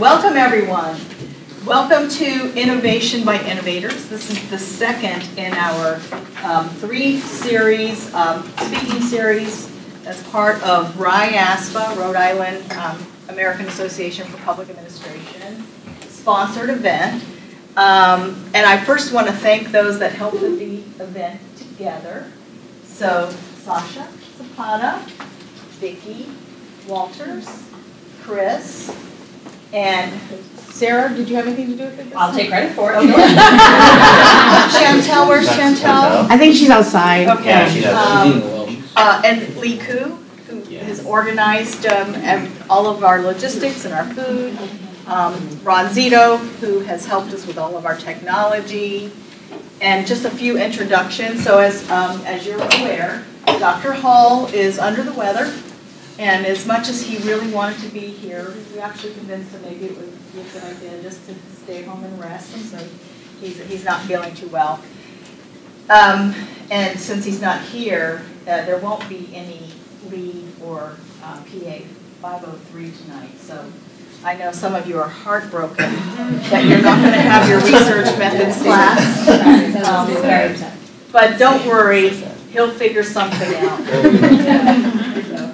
Welcome, everyone. Welcome to Innovation by Innovators. This is the second in our um, three series, um, speaking series as part of RIASPA, Rhode Island um, American Association for Public Administration, sponsored event. Um, and I first want to thank those that helped put the event together. So Sasha Zapata, Vicki Walters, Chris, and Sarah, did you have anything to do with it? I'll take credit for it. Okay. Chantel, where's Chantel? I think she's outside. Okay. Yeah, she does. Um, Uh, and Lee Koo, who has organized, um, all of our logistics and our food. Um, Ron Zito, who has helped us with all of our technology. And just a few introductions. So as, um, as you're aware, Dr. Hall is under the weather. And as much as he really wanted to be here, we actually convinced him maybe it would be a good idea just to stay home and rest. And so he's, he's not feeling too well. Um, and since he's not here, uh, there won't be any lead or uh, PA 503 tonight. So I know some of you are heartbroken that you're not going to have your research methods class. Um, But don't worry, he'll figure something out.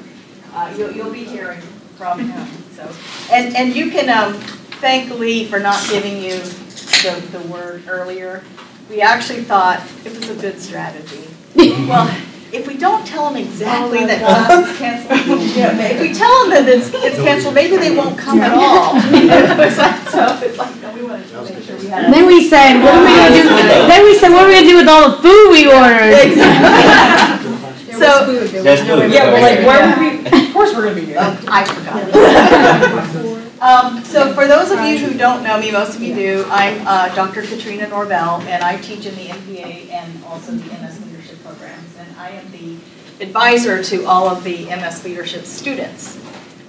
So, uh, You'll, you'll be hearing from him, so. And, and you can um, thank Lee for not giving you the, the word earlier. We actually thought it was a good strategy. Well, if we don't tell them exactly that class is canceled, if we tell them that it's, it's canceled, maybe they won't come at all. So it's like, no, we wanted to make sure we had. And then we said, what are we gonna do? Then we said, what are we gonna do with all the food we ordered? Exactly. So, There's food. Yeah, well, like, where would we, of course we're gonna be here. Oh, I forgot. Um, so for those of you who don't know me, most of you do, I'm uh, Dr. Katrina Norvell, and I teach in the MPA and also the MS Leadership programs. And I am the advisor to all of the MS Leadership students.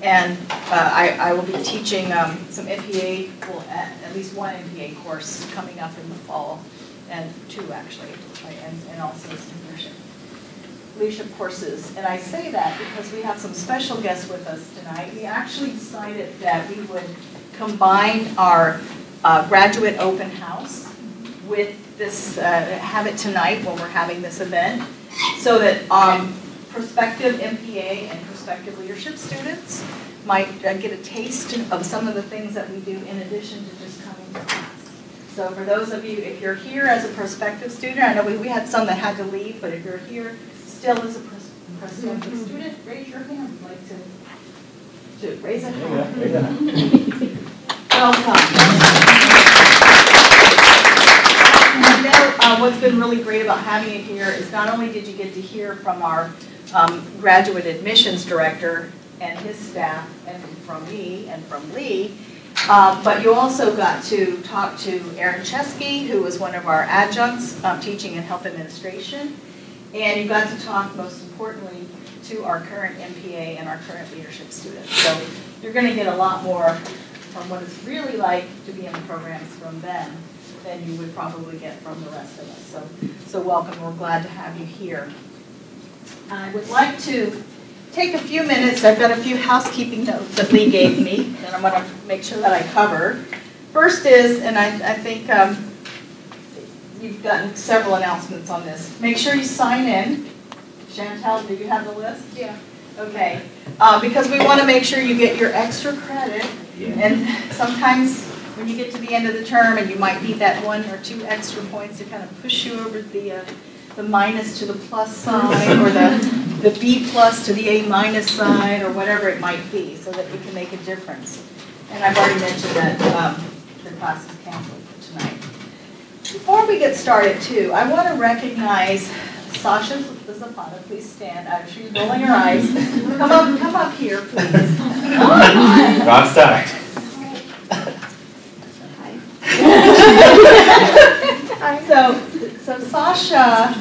And uh, I, I will be teaching um, some MPA, well, at, at least one MPA course coming up in the fall, and two actually, right, and, and also some leadership courses. And I say that because we have some special guests with us tonight. We actually decided that we would combine our uh, graduate open house with this, uh, have it tonight when we're having this event, so that um, prospective MPA and prospective leadership students might uh, get a taste of some of the things that we do in addition to just coming to class. So for those of you, if you're here as a prospective student, I know we, we had some that had to leave, but if you're here still as a pros- prospective student, raise your hand, I'd like to, to raise a hand. Welcome. I know, uh, what's been really great about having you here is not only did you get to hear from our um, graduate admissions director and his staff, and from me and from Lee, um, But you also got to talk to Erin Chesky, who was one of our adjuncts um, teaching in health administration. And you got to talk, most importantly, to our current MPA and our current leadership students. So you're going to get a lot more from what it's really like to be in the programs from them than you would probably get from the rest of us. So, so welcome, we're glad to have you here. I would like to take a few minutes, I've got a few housekeeping notes that Lee gave me, and I'm gonna make sure that I cover. First is, and I, I think, um, you've gotten several announcements on this, make sure you sign in. Chantel, do you have the list? Yeah. Okay, uh, because we wanna make sure you get your extra credit, Yeah. and sometimes when you get to the end of the term and you might need that one or two extra points to kind of push you over the, uh, the minus to the plus side or the, the B plus to the A minus side or whatever it might be so that you can make a difference. And I've already mentioned that um, the class is canceled for tonight. Before we get started too, I want to recognize Sasha Zapata, please stand, I'm sure she's rolling her eyes. Come up, come up here, please. Wrong star. So, so Sasha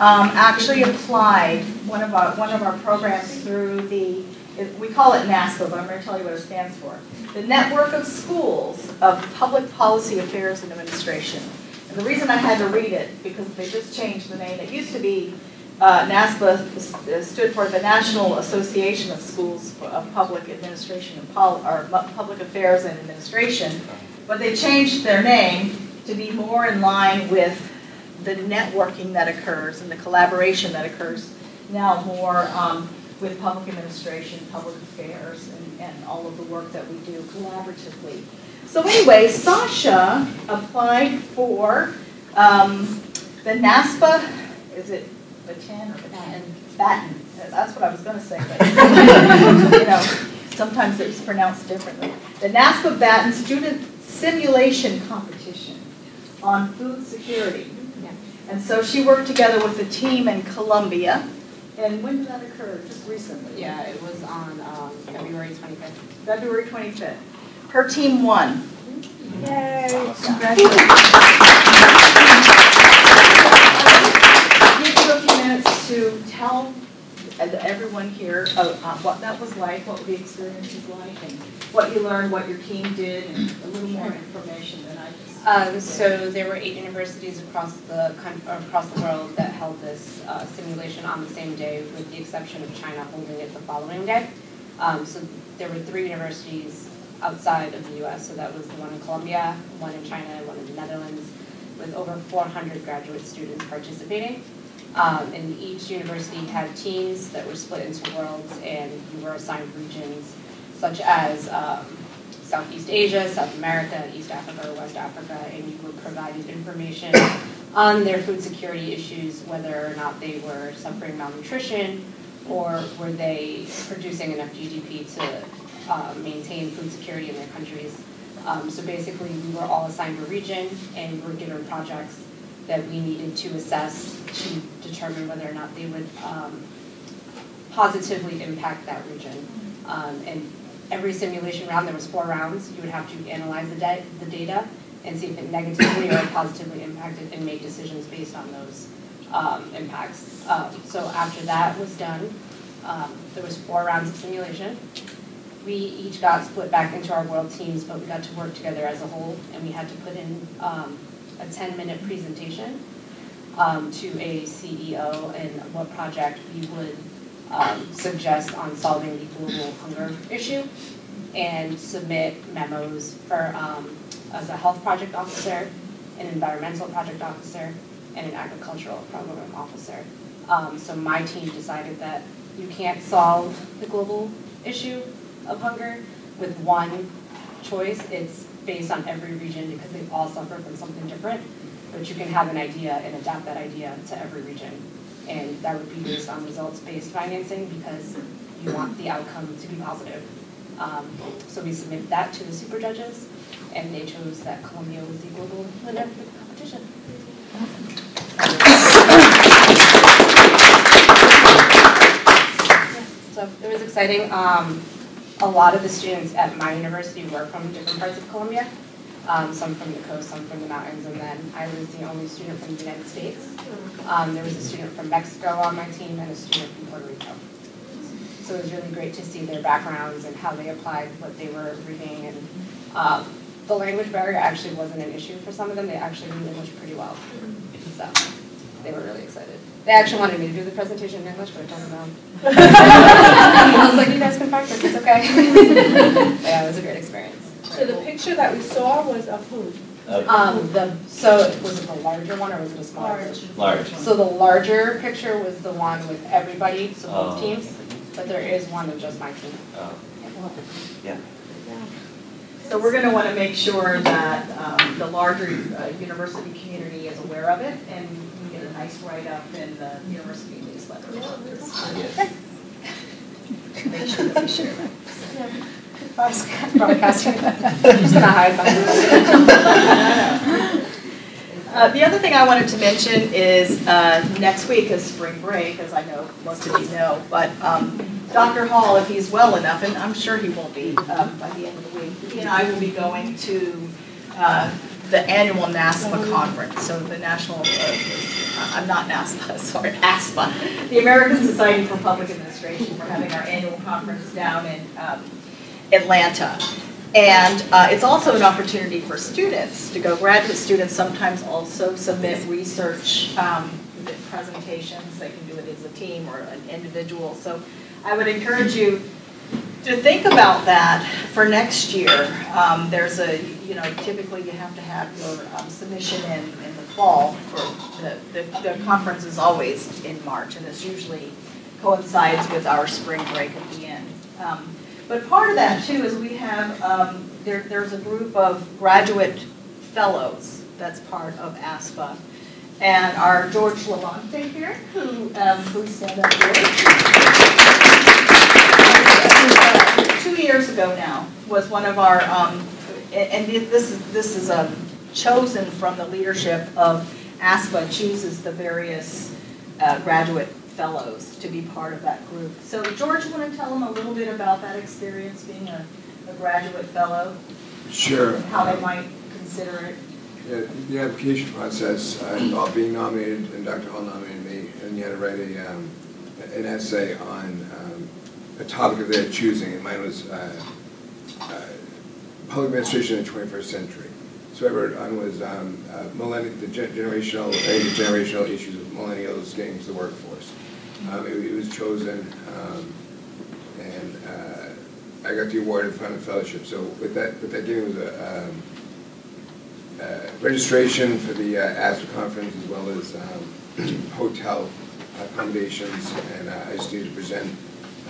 um, actually applied one of our, one of our programs through the, it- we call it NASPAA, but I'm going to tell you what it stands for. The Network of Schools of Public Policy Affairs and Administration. The reason I had to read it, because they just changed the name, it used to be uh, NASPAA stood for the National Association of Schools of Public Administration and Pol, or Public Affairs and Administration. But they changed their name to be more in line with the networking that occurs and the collaboration that occurs now more um, with public administration, public affairs, and, and all of the work that we do collaboratively. So anyway, Sasha applied for um, the NASPAA, is it Baton or Baton? Baton, that's what I was gonna say, but, you know, sometimes it's pronounced differently. The NASPAA Batten Student Simulation Competition on food security. And so she worked together with a team in Colombia, and when did that occur? Just recently? Yeah, it was on um, February 25th. February 25th. Her team won. Yay. Congratulations. Give you a few minutes to tell everyone here uh, uh, what that was like, what the experience was like, and what you learned, what your team did, and a little more information than I just. Um, so there were eight universities across the across the world that held this uh, simulation on the same day, with the exception of China holding it the following day. Um, so there were three universities outside of the U.S. So that was the one in Colombia, one in China, one in the Netherlands, with over 400 graduate students participating. Um, and each university had teams that were split into worlds, and you were assigned regions such as um, Southeast Asia, South America, East Africa, West Africa, and you were provided information on their food security issues, whether or not they were suffering malnutrition, or were they producing enough GDP to uh, maintain food security in their countries. Um, so basically, we were all assigned a region, and we were given projects that we needed to assess to determine whether or not they would um, positively impact that region. Um, and every simulation round, there was four rounds, you would have to analyze the, the data and see if it negatively or positively impacted and make decisions based on those um, impacts. Um, so after that was done, um, there was four rounds of simulation. We each got split back into our world teams, but we got to work together as a whole, and we had to put in um, a 10-minute presentation um, to a CEO and what project we would um, suggest on solving the global hunger issue, and submit memos for, um, as a health project officer, an environmental project officer, and an agricultural program officer. Um, so my team decided that you can't solve the global issue of hunger with one choice. It's based on every region because they all suffer from something different. But you can have an idea and adapt that idea to every region. And that would be based on results-based financing because you want the outcome to be positive. Um, so we submitted that to the super judges, and they chose that Colombia was the global winner for the competition. So it was exciting. Um, a lot of the students at my university were from different parts of Colombia. Um, some from the coast, some from the mountains, and then I was the only student from the United States. Um, there was a student from Mexico on my team and a student from Puerto Rico. So it was really great to see their backgrounds and how they applied what they were reading. And um, the language barrier actually wasn't an issue for some of them. They actually knew English pretty well. So they were really excited. They actually wanted me to do the presentation in English, but I told them no. I was like, you guys can practice, it's okay. But yeah, it was a great experience. So the picture that we saw was of food. Uh, Um, the, so was it the larger one or was it a smaller? Large. Large. So the larger picture was the one with everybody, so both Oh. teams, but there is one of just my team. Oh, yeah. So we're going to want to make sure that um, the larger uh, university community is aware of it, and we get a nice write-up in the university newsletter. Yes. Make sure that we share that. Broadcasting. I'm just gonna hide behind Uh, The other thing I wanted to mention is, uh, next week is spring break, as I know most of you know, but um, Dr. Hall, if he's well enough, and I'm sure he will be um, by the end of the week, he and I will be going to uh, the annual NASPA conference, so the National, uh, I'm not NASPA, sorry, ASPA, the American Society for Public Administration, we're having our annual conference down in um, Atlanta. And uh, it's also an opportunity for students to go, graduate students sometimes also submit research um, presentations, they can do it as a team or an individual. So I would encourage you to think about that for next year. Um, There's a, you know, typically you have to have your um, submission in, in the fall for, the, the, the conference is always in March, and this usually coincides with our spring break at the end. Um, But part of that too is we have, um, there, there's a group of graduate fellows that's part of ASPA. And our George Levante here, who, um, who stand up here. Two years ago now, was one of our, um, and this is, this is um, chosen from the leadership of ASPA chooses the various uh, graduate fellows to be part of that group. So George, you want to tell them a little bit about that experience, being a, a graduate fellow, Sure. how they might consider it? Yeah, The application process uh, involved being nominated, and Dr. Hall nominated me, and you had to write a, um, an essay on um, a topic of their choosing, and mine was uh, uh, public administration in the 21st century. So I wrote on was um, uh, millenni- the gen- generational, uh, generational issues of millennials getting to the workforce. Um, It it was chosen, um, and uh, I got the award in front of fellowship. So with that, with that me was a, um, uh, registration for the uh, ASPA conference as well as um, hotel accommodations, and uh, I just need to present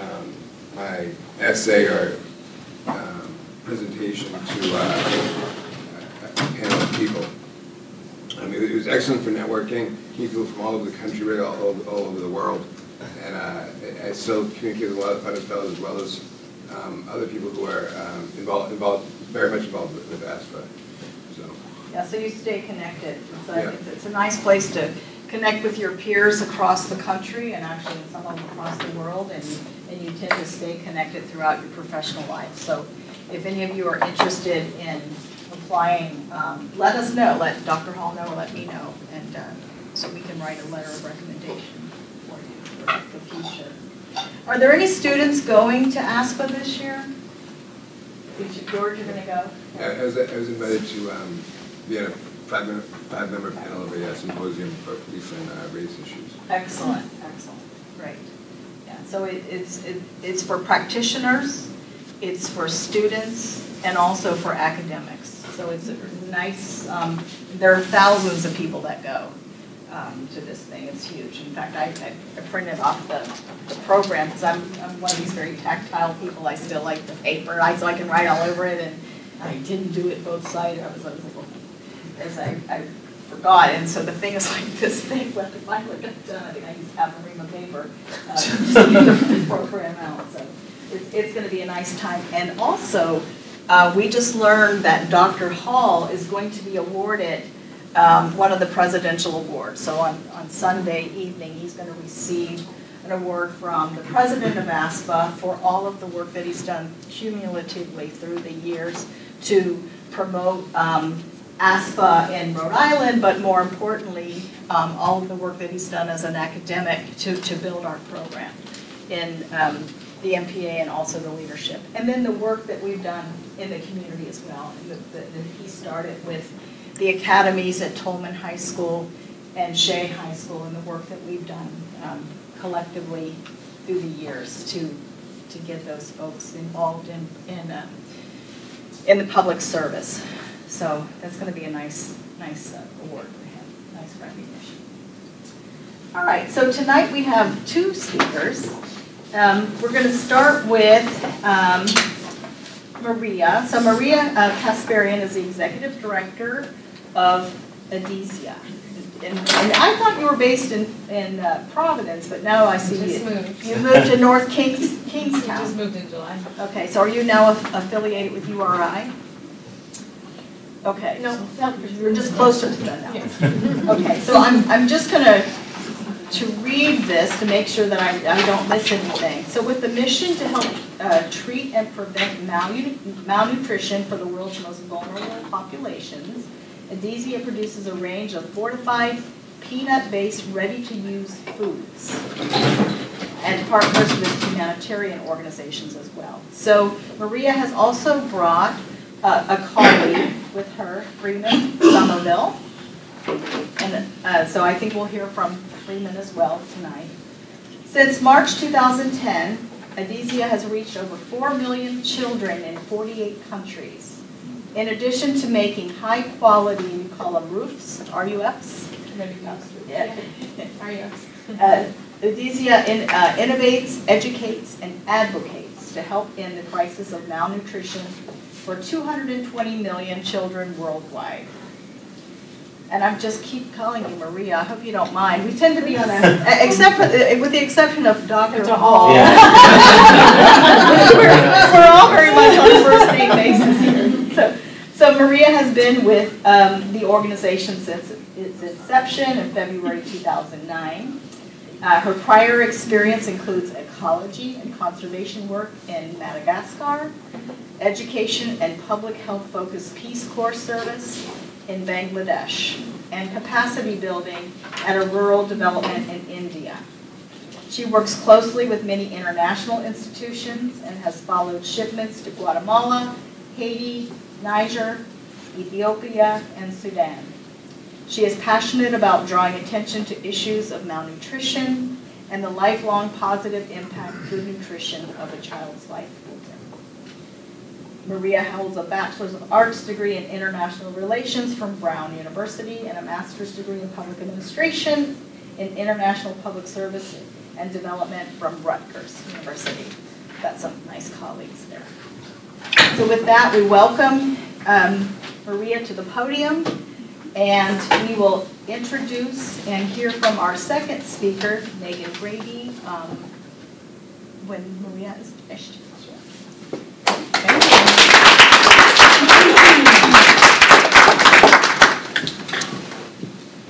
um, my essay or um, presentation to uh, a panel of people. I mean, it was excellent for networking, people from all over the country, really all over, all over the world, and uh, I I still communicate with a lot of other fellows as well as um, other people who are um, involved, involved, very much involved with, with ASPA, so. Yeah, so you stay connected. It's Yeah. a, it's- it's a nice place to connect with your peers across the country and actually some of them across the world, and, and you tend to stay connected throughout your professional life. So if any of you are interested in applying, um, let us know, let Dr. Hall know, or let me know, and, uh, so we can write a letter of recommendation for you for the future. Are there any students going to ASPA this year? George, you're go? I I was, I was invited to um, be on a five-member, five-member panel of a symposium for police and uh, race issues. Excellent, excellent, great. Yeah, so it, it's, it- it's for practitioners, it's for students, and also for academics. So it's a nice, um, there are thousands of people that go um, to this thing, it's huge. In fact, I, I printed off the, the program, because I'm, I'm one of these very tactile people, I still like the paper, I, so I can write all over it, and I didn't do it both sides, I was, I was as I, I forgot, and so the thing is like this thing, when I finally got done, I think I used half a ream of paper, uh, to the program out, so it's, it's gonna be a nice time. And also, uh, we just learned that Dr. Hall is going to be awarded, um, one of the presidential awards. So on, on Sunday evening, he's gonna receive an award from the president of ASPA for all of the work that he's done cumulatively through the years to promote, um, ASPA in Rhode Island, but more importantly, um, all of the work that he's done as an academic to, to build our program in um, the MPA and also the leadership. And then the work that we've done in the community as well. The- the- the- He started with the academies at Tolman High School and Shea High School and the work that we've done um, collectively through the years to, to get those folks involved in, in, um, in the public service. So that's going to be a nice, nice uh, award for him, nice recognition. All right, so tonight we have two speakers. Um, We're going to start with um, Maria. So Maria uh, Kasparian is the executive director of Edesia. And and I thought you were based in, in uh, Providence, but now I see Just you. moved. You moved to North Kings, Just moved in July. Okay, so are you now affiliated with URI? Okay. No. we're just closer to that now. Okay, so I'm, I'm just gonna, to read this to make sure that I, I don't miss anything. So with the mission to help uh, treat and prevent malnu- malnutrition for the world's most vulnerable populations, Edesia produces a range of fortified, peanut-based, ready-to-use foods and partners with humanitarian organizations as well. So Maria has also brought uh, a colleague with her, Freeman Somerville, And uh, so I think we'll hear from Freeman as well tonight. Since March 2010, Edesia has reached over 4 million children in 48 countries. In addition to making high-quality, we call them roofs, RUFs, R-U-Fs. Yeah. Uh, Edesia in- uh, innovates, educates, and advocates to help end the crisis of malnutrition for 220 million children worldwide. And I'm just keep calling you Maria, I hope you don't mind. We tend to be on a, except for, uh, with the exception of Dr. Hall. We're we're all very much on a first name basis here. So, so Maria has been with um, the organization since its inception in February 2009. Uh, Her prior experience includes ecology and conservation work in Madagascar, education and public health focused Peace Corps service in Bangladesh, and capacity building at a rural development in India. She works closely with many international institutions and has followed shipments to Guatemala, Haiti, Niger, Ethiopia, and Sudan. She is passionate about drawing attention to issues of malnutrition and the lifelong positive impact good nutrition of a child's life. Maria holds a Bachelor's of Arts degree in International Relations from Brown University and a Master's degree in Public Administration in International Public Service and Development from Rutgers University. Got some nice colleagues there. So with that, we welcome um, Maria to the podium, and we will introduce and hear from our second speaker, Megan Brady, um, when Maria is finished.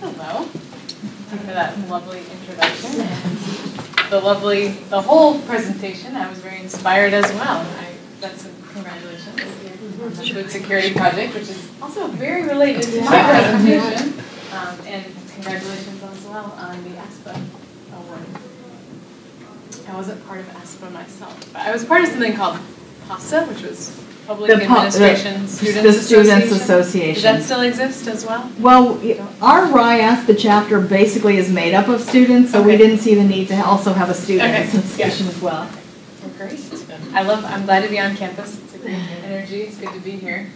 Hello. Thank you for that lovely introduction. The lovely, the whole presentation, I was very inspired as well. I, that's a congratulations. The food security project, which is also very related to my presentation. Um, and congratulations as well on the ASPA award. I wasn't part of ASPA myself, but I was part of something called PASA, which was Public The pu- Administration the- Students the Students Association. Association. Does that still exist as well? Well, our RIASPA chapter basically is made up of students, so we didn't see the need to also have a student Okay, yeah. association as well. Well, Great. I love, I'm glad to be on campus. Energy. It's good to be here.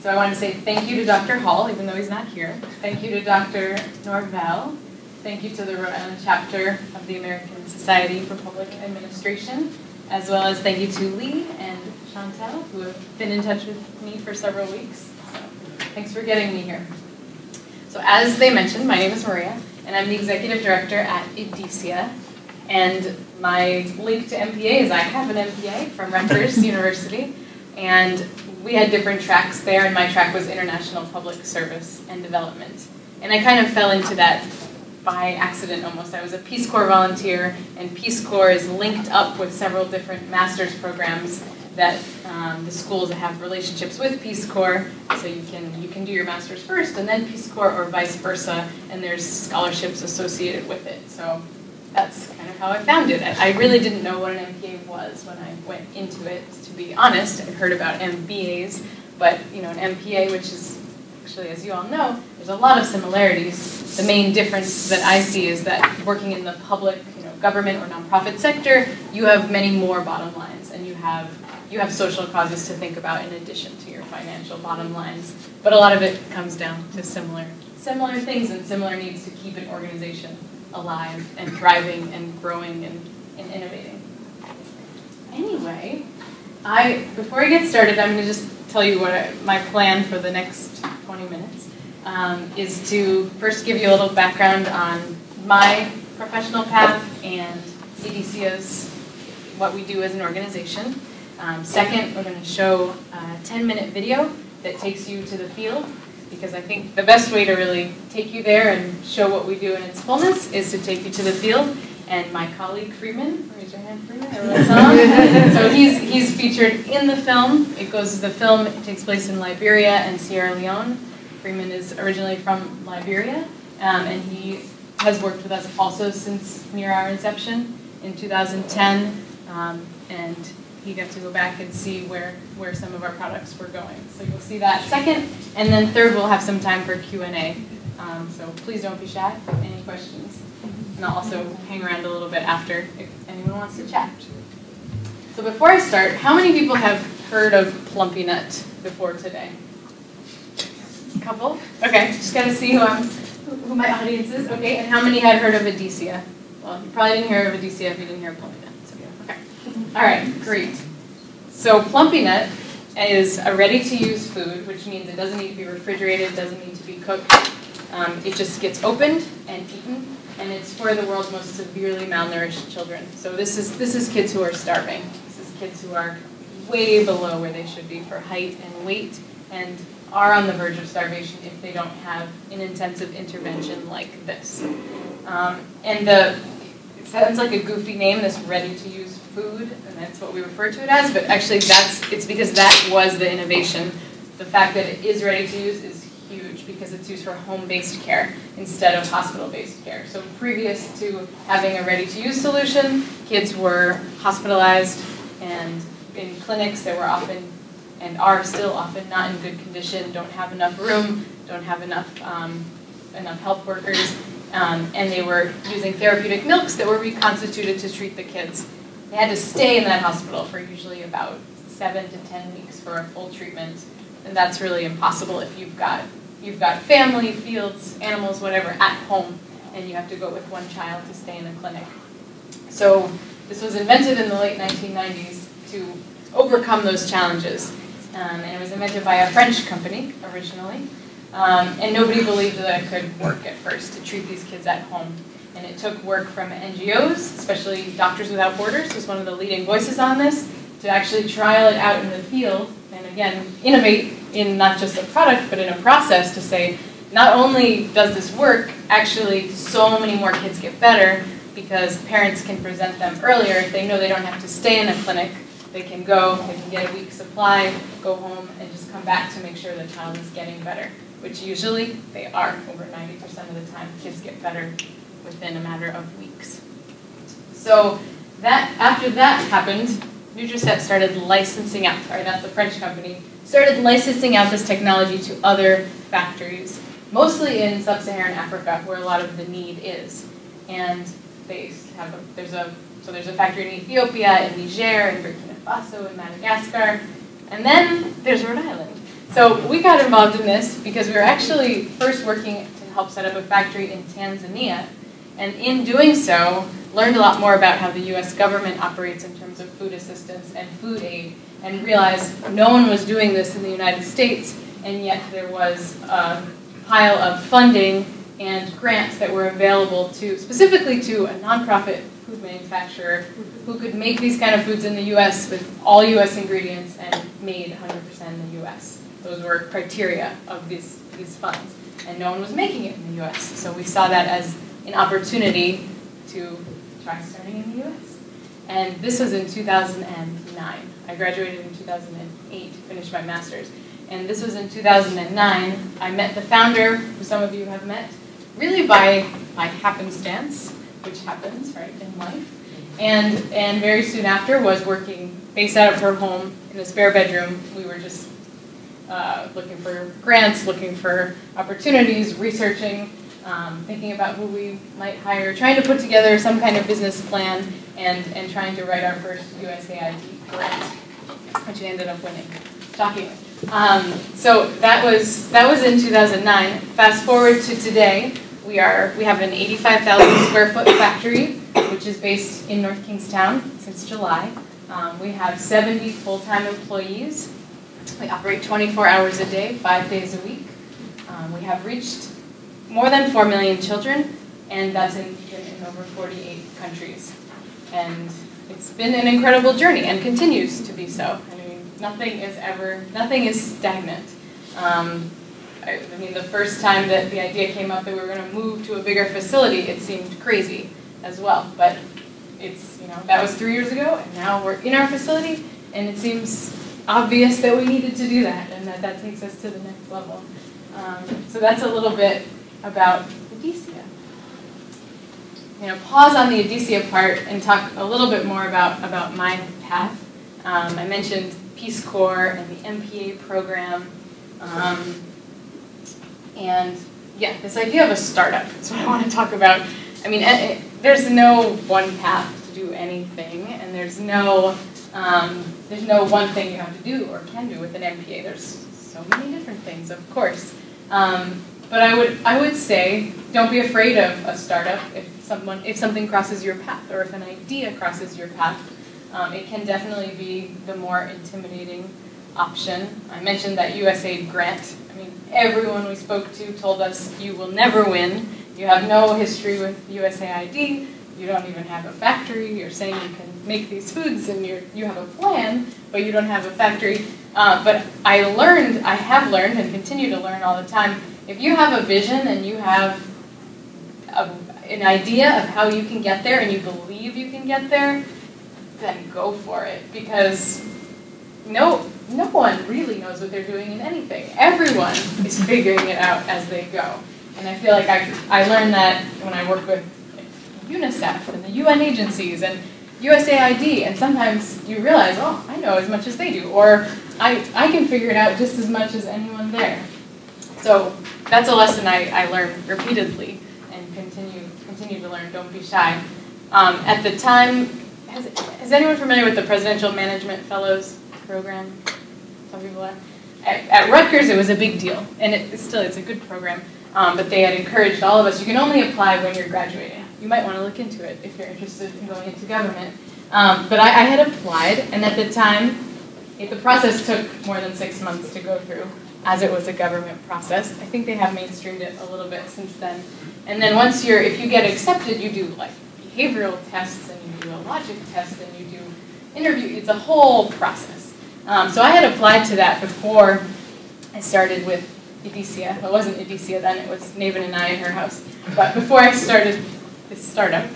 So I want to say thank you to Dr. Hall, even though he's not here. Thank you to Dr. Norvell. Thank you to the Rhode Island chapter of the American Society for Public Administration, as well as thank you to Lee and Chantel, who have been in touch with me for several weeks. So thanks for getting me here. So as they mentioned, my name is Maria, and I'm the executive director at Edesia. And my link to MPA is I have an MPA from Rutgers University, and we had different tracks there, and my track was International Public Service and Development. And I kind of fell into that by accident almost. I was a Peace Corps volunteer, and Peace Corps is linked up with several different master's programs that um, the schools have relationships with Peace Corps, so you can you can do your master's first and then Peace Corps, or vice versa, and there's scholarships associated with it. So that's kind of how I found it. I really didn't know what an MPA was when I went into it. To be honest, I'd heard about MBAs, but you know an MPA, which is actually, as you all know, there's a lot of similarities. The main difference that I see is that working in the public, you know, government or nonprofit sector, you have many more bottom lines, and you have you have social causes to think about in addition to your financial bottom lines. But a lot of it comes down to similar similar things and similar needs to keep an organization alive and thriving and growing and, and innovating. Anyway, I before I get started, I'm going to just tell you what I, my plan for the next 20 minutes um, is to first give you a little background on my professional path and Edesia's what we do as an organization. Um, second, we're going to show a 10 minute video that takes you to the field because I think the best way to really take you there and show what we do in its fullness is to take you to the field. And my colleague Freeman, raise your hand, Freeman. Everyone saw him. so he's he's featured in the film. It goes the film it takes place in Liberia and Sierra Leone. Freeman is originally from Liberia, um, and he has worked with us also since near our inception in 2010, um, and he got to go back and see where, where some of our products were going. So you'll see that second, and then third we'll have some time for Q&A Um, so please don't be shy. Any questions? And I'll also hang around a little bit after if anyone wants to chat. So before I start, how many people have heard of Plumpy Nut before today? A couple? Okay, just gotta see who I'm, who my audience is. Okay, and how many had heard of Edesia? Well, you probably didn't hear of Edesia if you didn't hear of Plumpy Nut. All right, great. So Plumpy Nut is a ready-to-use food, which means it doesn't need to be refrigerated, doesn't need to be cooked. Um, it just gets opened and eaten, and it's for the world's most severely malnourished children. So this is this is kids who are starving. This is kids who are way below where they should be for height and weight, and are on the verge of starvation if they don't have an intensive intervention like this. Um, and the sounds like a goofy name, this ready-to-use food, and that's what we refer to it as, but actually that's, it's because that was the innovation. The fact that it is ready to use is huge because it's used for home-based care instead of hospital-based care. So previous to having a ready-to-use solution, kids were hospitalized and in clinics that were often and are still often not in good condition, don't have enough room, don't have enough, um, enough health workers, um, and they were using therapeutic milks that were reconstituted to treat the kids. They had to stay in that hospital for usually about seven to ten weeks for a full treatment, and that's really impossible if you've got you've got family, fields, animals, whatever at home, and you have to go with one child to stay in a clinic. So this was invented in the late 1990s to overcome those challenges, um, and it was invented by a French company originally. Um, and nobody believed that it could work at first to treat these kids at home. And it took work from NGOs, especially Doctors Without Borders was one of the leading voices on this, to actually trial it out in the field and again, innovate in not just a product, but in a process to say, not only does this work, actually so many more kids get better because parents can present them earlier. if They know they don't have to stay in a clinic. They can go, they can get a week's supply, go home, and just come back to make sure the child is getting better, which usually they are. Over 90% of the time, kids get better within a matter of weeks. So that after that happened, Nutriset started licensing out, sorry, not the French company, started licensing out this technology to other factories, mostly in sub-Saharan Africa, where a lot of the need is. And they have a, there's a so there's a factory in Ethiopia, in Niger, in Burkina Faso, in Madagascar, and then there's Rhode Island. So we got involved in this because we were actually first working to help set up a factory in Tanzania, and in doing so, learned a lot more about how the U.S. government operates in terms of food assistance and food aid, and realized no one was doing this in the United States, and yet there was a pile of funding and grants that were available to, specifically to a nonprofit food manufacturer who could make these kind of foods in the U.S. with all U.S. ingredients and made 100% in the U.S. Those were criteria of these, these funds, and no one was making it in the U.S. So we saw that as an opportunity to try starting in the U.S. And this was in 2009. I graduated in 2008, finished my master's. And this was in 2009. I met the founder, who some of you have met, really by, by happenstance, which happens, right, in life. And, and very soon after was working based out of her home in a spare bedroom. We were just uh, looking for grants, looking for opportunities, researching, um, thinking about who we might hire, trying to put together some kind of business plan, and, and trying to write our first USAID grant, which we ended up winning. Shocking. Um, so that was that was in 2009. Fast forward to today, we are we have an 85,000 square foot factory, which is based in North Kingstown since July. Um, we have 70 full-time employees. We operate 24 hours a day, five days a week. Um, we have reached more than 4 million children, and that's in, in over 48 countries. And it's been an incredible journey and continues to be so. I mean, nothing is ever, nothing is stagnant. Um, I, I mean, the first time that the idea came up that we were going to move to a bigger facility, it seemed crazy as well. But it's, you know, that was three years ago, and now we're in our facility, and it seems obvious that we needed to do that, and that that takes us to the next level. Um, so that's a little bit about Edesia. You know, pause on the Edesia part and talk a little bit more about, about my path. Um, I mentioned Peace Corps and the MPA program. Um, and yeah, this idea of a startup is what I want to talk about. I mean, eh, eh, there's no one path to do anything, and there's no um, there's no one thing you have to do or can do with an MPA. There's so many different things, of course. Um, but I would I would say don't be afraid of a startup if someone if something crosses your path or if an idea crosses your path. Um, it can definitely be the more intimidating option. I mentioned that USAID grant. I mean, everyone we spoke to told us you will never win. You have no history with USAID. You don't even have a factory. You're saying you can make these foods and you you have a plan, but you don't have a factory. Uh, but I learned, I have learned and continue to learn all the time, if you have a vision and you have a, an idea of how you can get there and you believe you can get there, then go for it because no, no one really knows what they're doing in anything. Everyone is figuring it out as they go. And I feel like I, I learned that when I work with UNICEF and the UN agencies and USAID, and sometimes you realize, oh, I know as much as they do, or I, I can figure it out just as much as anyone there. So that's a lesson I, I learned repeatedly and continue, continue to learn. Don't be shy. Um, at the time, has, is anyone familiar with the Presidential Management Fellows program? Some people are. At, at Rutgers, it was a big deal, and it, still it's a good program. Um, but they had encouraged all of us. You can only apply when you're graduating. You might want to look into it if you're interested in going into government. Um, but I, I had applied, and at the time, it, the process took more than six months to go through, as it was a government process. I think they have mainstreamed it a little bit since then. And then once you're, if you get accepted, you do like behavioral tests, and you do a logic test, and you do interview. It's a whole process. Um, so I had applied to that before I started with Edesia. Well, it wasn't Edesia then, it was Navyn and I in her house. But before I started this startup.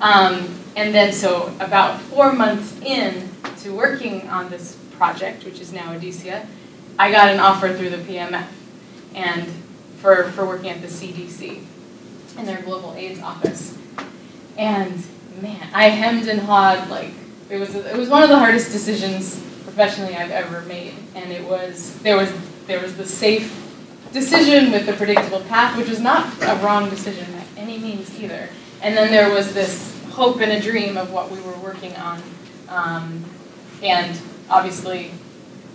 Um, and then so about four months in to working on this project, which is now Edesia, I got an offer through the PMF and for, for working at the CDC in their global AIDS office. And man, I hemmed and hawed like it was it was one of the hardest decisions professionally I've ever made. And it was there was there was the safe decision with the predictable path, which was not a wrong decision by any means either. And then there was this hope and a dream of what we were working on. Um, and obviously,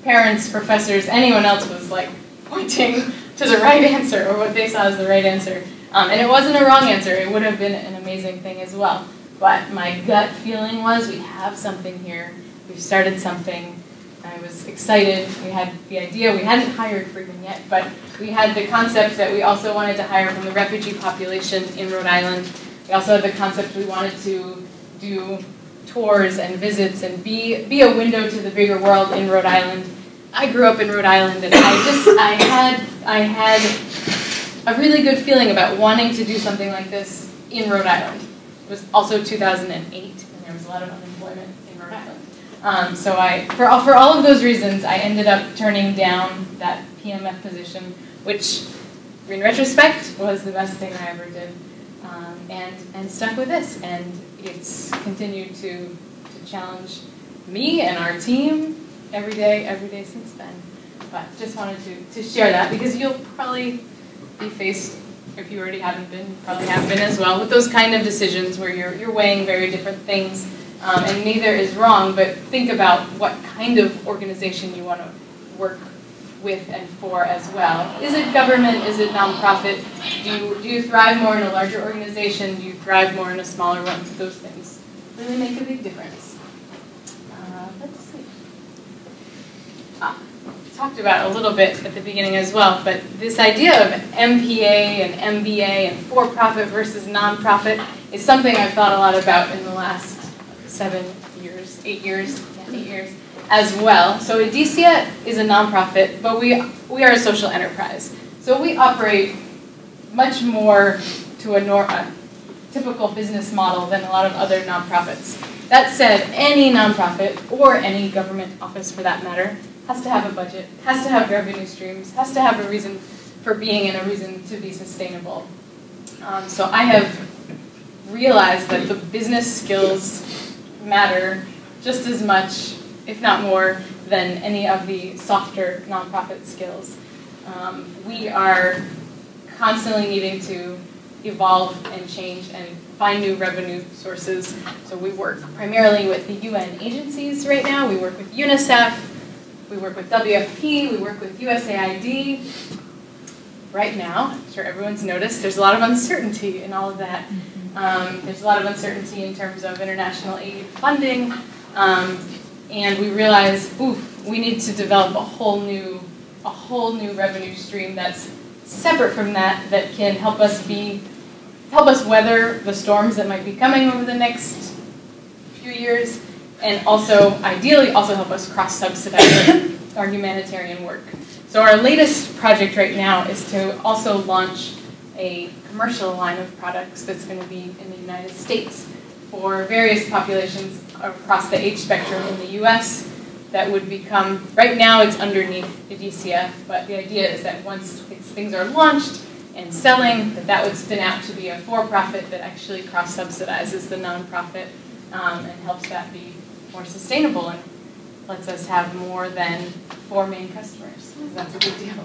parents, professors, anyone else was like pointing to the right answer or what they saw as the right answer. Um, and it wasn't a wrong answer. It would have been an amazing thing as well. But my gut feeling was we have something here. We've started something. I was excited. We had the idea. We hadn't hired Freeman yet, but we had the concept that we also wanted to hire from the refugee population in Rhode Island we also had the concept we wanted to do tours and visits and be, be a window to the bigger world in Rhode Island. I grew up in Rhode Island and I just, I had, I had a really good feeling about wanting to do something like this in Rhode Island. It was also 2008 and there was a lot of unemployment in Rhode Island. Um, so I, for all, for all of those reasons, I ended up turning down that PMF position, which in retrospect was the best thing I ever did um, and, and stuck with this. And it's continued to, to challenge me and our team every day, every day since then. But just wanted to, to share that because you'll probably be faced, if you already haven't been, probably have been as well, with those kind of decisions where you're, you're weighing very different things. Um, and neither is wrong, but think about what kind of organization you want to work with and for as well. Is it government? Is it nonprofit? Do you, do you thrive more in a larger organization? Do you thrive more in a smaller one? Those things really make a big difference. Uh, let's see. Ah, talked about a little bit at the beginning as well, but this idea of MPA and MBA and for-profit versus nonprofit is something I've thought a lot about in the last seven years, eight years, eight years as well. So Edesia is a nonprofit, but we, we are a social enterprise. So we operate much more to a, nor a typical business model than a lot of other nonprofits. That said, any nonprofit, or any government office for that matter, has to have a budget, has to have revenue streams, has to have a reason for being and a reason to be sustainable. Um, so I have realized that the business skills matter just as much if not more, than any of the softer nonprofit skills. Um, we are constantly needing to evolve and change and find new revenue sources. So we work primarily with the UN agencies right now. We work with UNICEF, we work with WFP, we work with USAID. Right now, I'm sure everyone's noticed, there's a lot of uncertainty in all of that. Um, there's a lot of uncertainty in terms of international aid funding. Um, and we realize, oof, we need to develop a whole new, a whole new revenue stream that's separate from that, that can help us be, help us weather the storms that might be coming over the next few years, and also, ideally, also help us cross-subsidize our humanitarian work. So our latest project right now is to also launch a commercial line of products that's going to be in the United States for various populations across the age spectrum in the US that would become, right now it's underneath the DCF, but the idea is that once things are launched and selling, that that would spin out to be a for-profit that actually cross-subsidizes the nonprofit um, and helps that be more sustainable and lets us have more than four main customers. That's a big deal.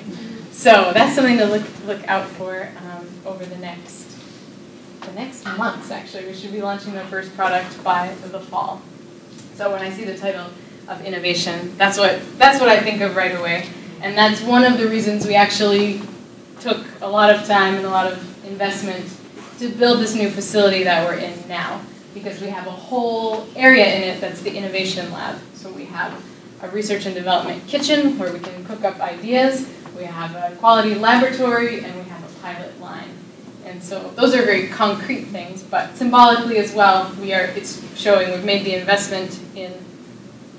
So that's something to look look out for um, over the next the next months. Actually, we should be launching the first product by the fall. So when I see the title of innovation, that's what that's what I think of right away, and that's one of the reasons we actually took a lot of time and a lot of investment to build this new facility that we're in now because we have a whole area in it that's the innovation lab. So we have a research and development kitchen where we can cook up ideas, we have a quality laboratory, and we have a pilot. And so those are very concrete things, but symbolically as well, we are it's showing we've made the investment in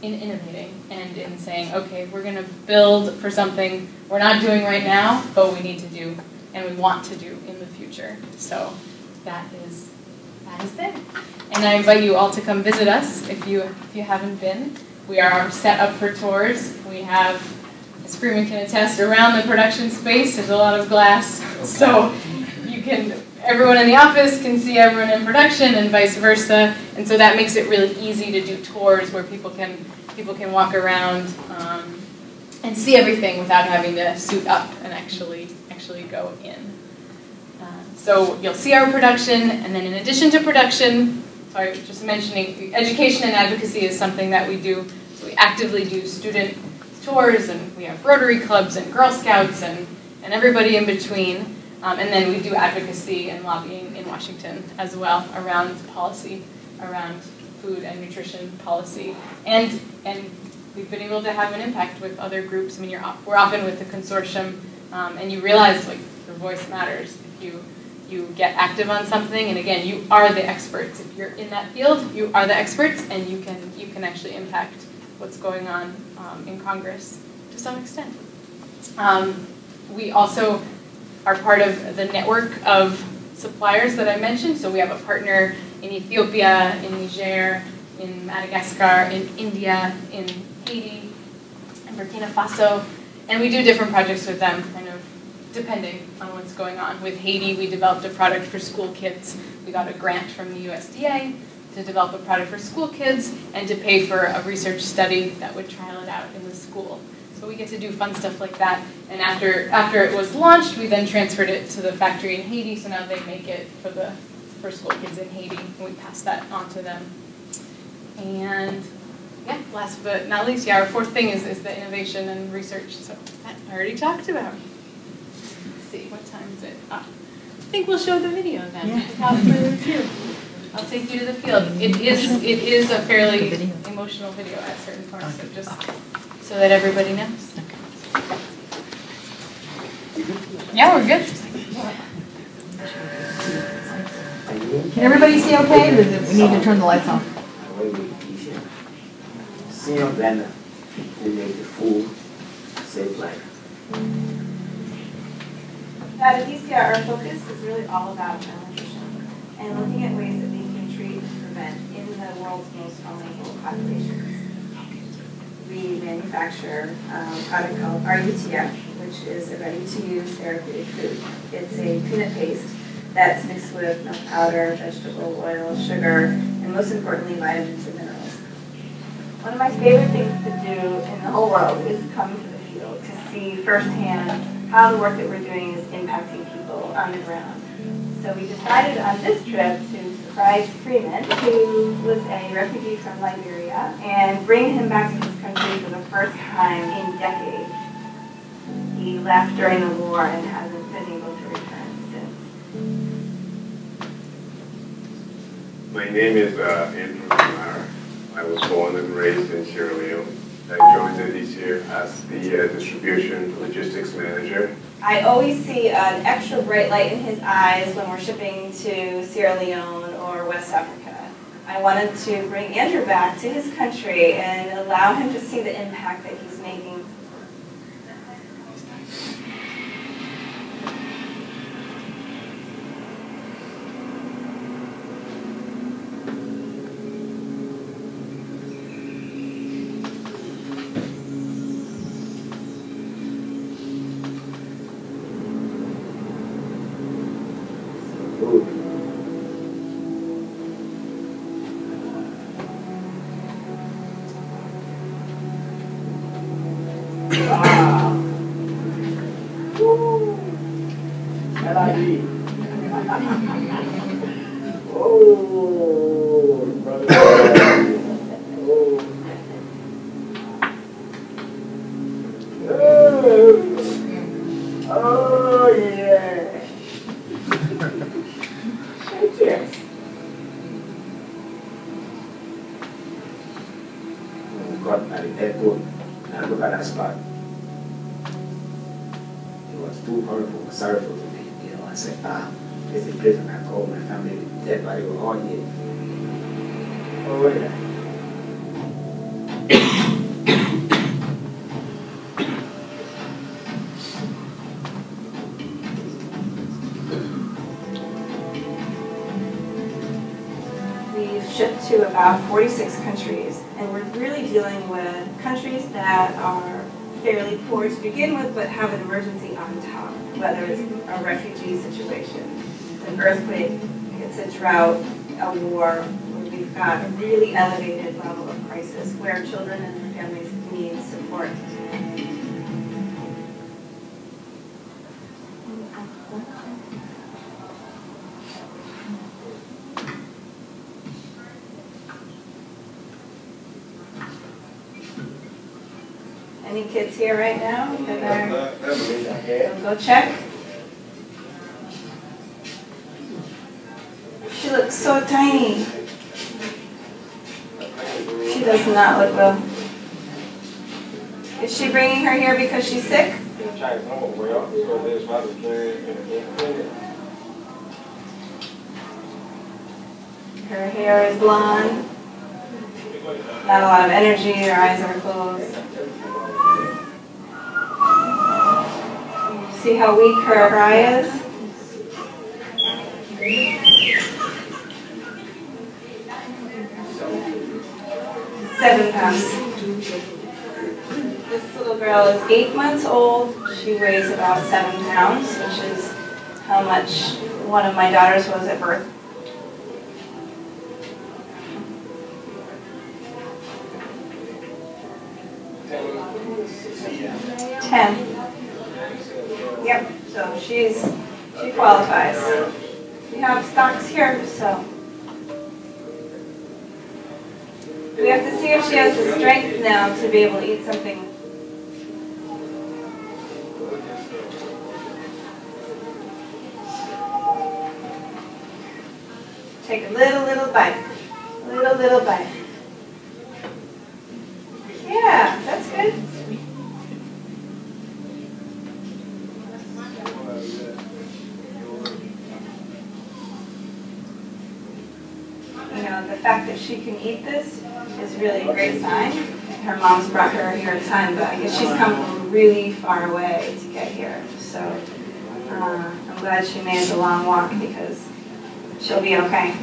in innovating and in saying, okay, we're going to build for something we're not doing right now, but we need to do and we want to do in the future. So that is that is it. And I invite you all to come visit us if you if you haven't been. We are set up for tours. We have, as Freeman can attest, around the production space. There's a lot of glass, okay. so can. Everyone in the office can see everyone in production, and vice versa. And so that makes it really easy to do tours where people can people can walk around um, and see everything without having to suit up and actually actually go in. Uh, so you'll see our production, and then in addition to production, sorry, just mentioning, education and advocacy is something that we do. So we actively do student tours, and we have Rotary clubs and Girl Scouts and, and everybody in between. Um, and then we do advocacy and lobbying in Washington as well around policy, around food and nutrition policy. And, and we've been able to have an impact with other groups. I mean, you're, we're often with the consortium, um, and you realize like your voice matters if you you get active on something, and again, you are the experts. If you're in that field, you are the experts, and you can you can actually impact what's going on um, in Congress to some extent. Um, we also are part of the network of suppliers that I mentioned. So we have a partner in Ethiopia, in Niger, in Madagascar, in India, in Haiti, in Burkina Faso, and we do different projects with them, kind of depending on what's going on. With Haiti, we developed a product for school kids. We got a grant from the USDA to develop a product for school kids and to pay for a research study that would trial it out in the school. So we get to do fun stuff like that. And after after it was launched, we then transferred it to the factory in Haiti. So now they make it for the for school kids in Haiti, and we pass that on to them. And yeah, last but not least, yeah, our fourth thing is, is the innovation and research. So that I already talked about see, what time is it? Ah, I think we'll show the video then. Yeah. Without further ado, I'll take you to the field. It is it is a fairly emotional video at certain parts, so just so that everybody knows. Okay. Yeah, we're good. Can everybody see okay? We need to turn the lights off? Senior planner, we make the food save life. At Edesia, our focus is really all about malnutrition and looking at ways in the world's most vulnerable populations. We manufacture um, product called RUTF, which is a ready-to-use therapeutic food. It's a peanut paste that's mixed with milk powder, vegetable oil, sugar, and most importantly, vitamins and minerals. One of my favorite things to do in the whole world is come to the field to see firsthand how the work that we're doing is impacting people on the ground. So we decided on this trip to surprise Freeman, who was a refugee from Liberia, and bring him back to his country for the first time in decades. He left during the war and hasn't been able to return since. My name is uh, Andrew Kamara. I was born and raised in Sierra Leone. I joined this year as the uh, distribution logistics manager. I always see an extra bright light in his eyes when we're shipping to Sierra Leone or West Africa. I wanted to bring Andrew back to his country and allow him to see the impact that he's We've shipped to about 46 countries, and we're really dealing with countries that are fairly poor to begin with, but have an emergency on top, whether it's a refugee situation, an earthquake, it's a drought, a war, we've got a really elevated level of crisis where children and their families need support. Kids here right now that are, go check? She looks so tiny. She does not look well. Is she bringing her here because she's sick? Her hair is blonde. Not a lot of energy, her eyes are closed. See how weak her eye is? Seven pounds. This little girl is eight months old. She weighs about seven pounds, which is how much one of my daughters was at birth. Ten. Yep, so she's, she qualifies. We have stocks here, so. We have to see if she has the strength now to be able to eat something. Take a little, little bite. Little, little bite. Yeah, that's good. You know, the fact that she can eat this is really a great sign. Her mom's brought her here a ton, but she's come from really far away to get here. So uh, I'm glad she made the long walk because she'll be okay.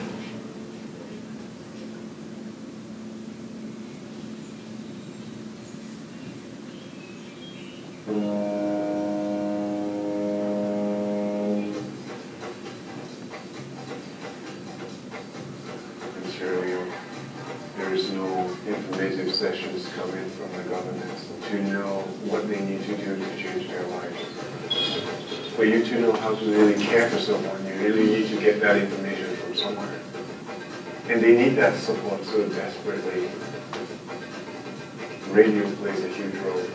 in Sierra Leone. There is no informative sessions coming from the government to know what they need to do to change their lives. for you to know how to really care for someone, you really need to get that information from somewhere. And they need that support so desperately. Radio plays a huge role.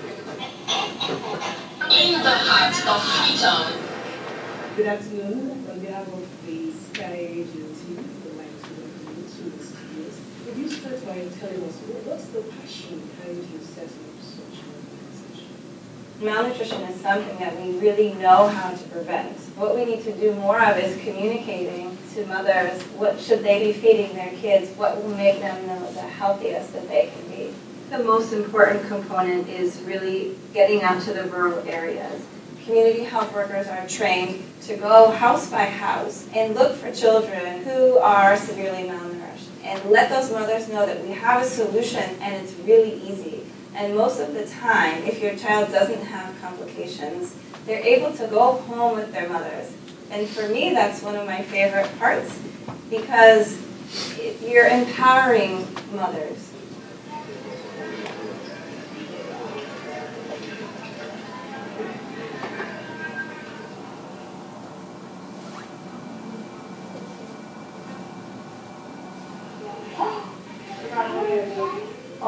In the heart of Freetown. Good afternoon. On behalf of the Sky Agency, we'd like to welcome you to the studios. Could you start by telling us what- what's the passion behind setting up such an organization? Malnutrition is something that we really know how to prevent. What we need to do more of is communicating to mothers, what should they be feeding their kids, what will make them the the healthiest that they can be. The most important component is really getting out to the rural areas. Community health workers are trained to go house by house and look for children who are severely malnourished. And let those mothers know that we have a solution and it's really easy. And most of the time, if your child doesn't have complications, they're able to go home with their mothers. And for me, that's one of my favorite parts because you're empowering mothers.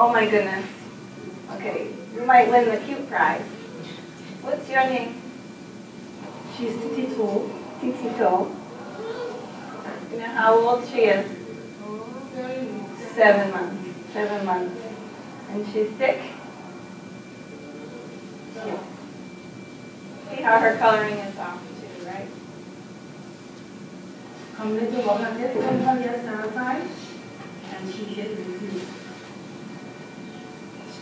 Oh my goodness. Okay, you might win the cute prize. What's your name? She's Titi Tall. Titi To. You know how old she is? Seven months. Seven months. And she's sick? Yeah. See how her coloring is off too, right? Community worker gets someone years outside and she gets refused.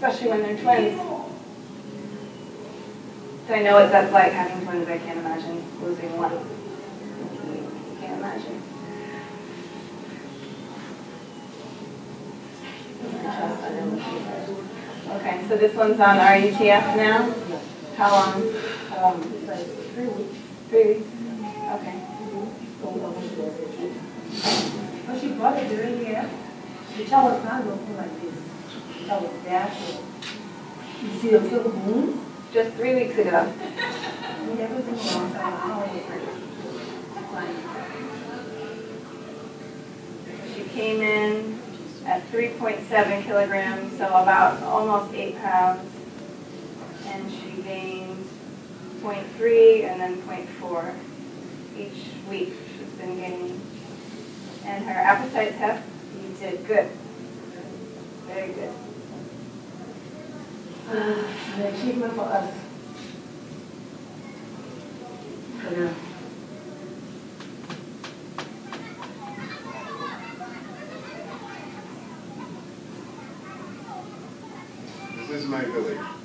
Especially when they're twins. So I know what that's like having twins. I can't imagine losing one. Can't imagine. Okay, so this one's on RUTF now? How long? Um, three weeks. Three weeks? Okay. When she brought it during here, the child was not looking like this. The child was dashed. You see the little wounds? Just three weeks ago. And everything was on how it She came in at 3.7 kilograms, so about almost eight pounds. And she gained 0.3 and then 0.4 each week she's been gaining. And her appetite test, you did good. Very good. Uh, was an achievement for us. For now. This is my village.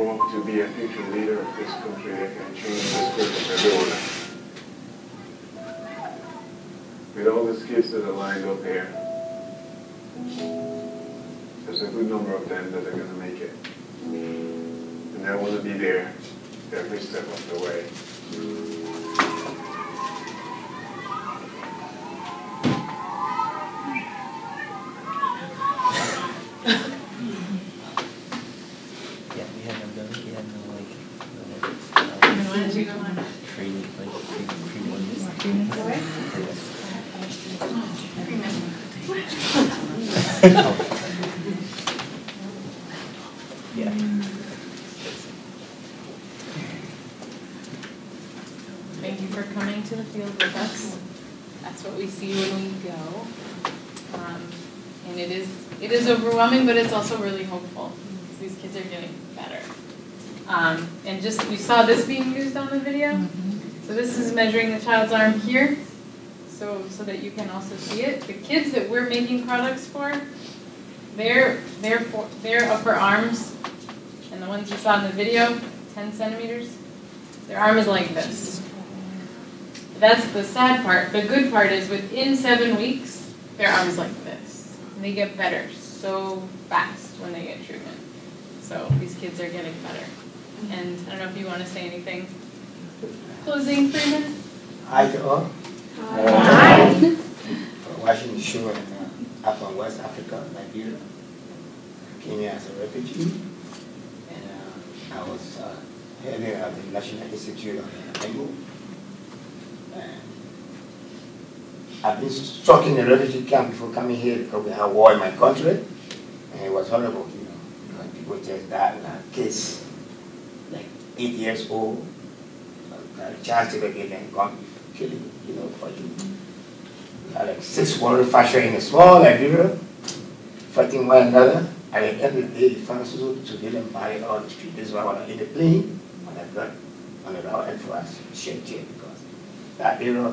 To be a future leader of this country that can change this country of everyone. With all the kids that are lined up here, there's a good number of them that are going to make it. And I want to be there every step of the way. Yeah. Thank you for coming to the field with us. That's what we see when we go. Um, And it is, it is overwhelming, but it's also really hopeful, because these kids are getting better. Um, And just, you saw this being used on the video? So this is measuring the child's arm here, so, so that you can also see it. The kids that we're making products for, their, their, their upper arms, and the ones you saw in the video, ten centimeters, their arm is like this. That's the sad part. The good part is within seven weeks, their arm is like this. And they get better so fast when they get treatment. So these kids are getting better. Mm-hmm. And I don't know if you want to say anything. Closing, Freeman? Hi to uh, For watching the show in uh, I'm from West Africa, Nigeria. Came here as a refugee. And uh, I was uh, heading at the National Institute of Language. I've been stuck in a refugee camp before coming here because we had war in my country. And it was horrible, you know. because People just died and had kids, like eight years old. Got a chance to get them gone, killing, you know, fighting. Had like six warrior fashion in a small Nigeria, fighting one another. At the end of the day, the to get them buy on the street. This is why when I in the plane, when I got on the route and for us, shit, shit, because that era,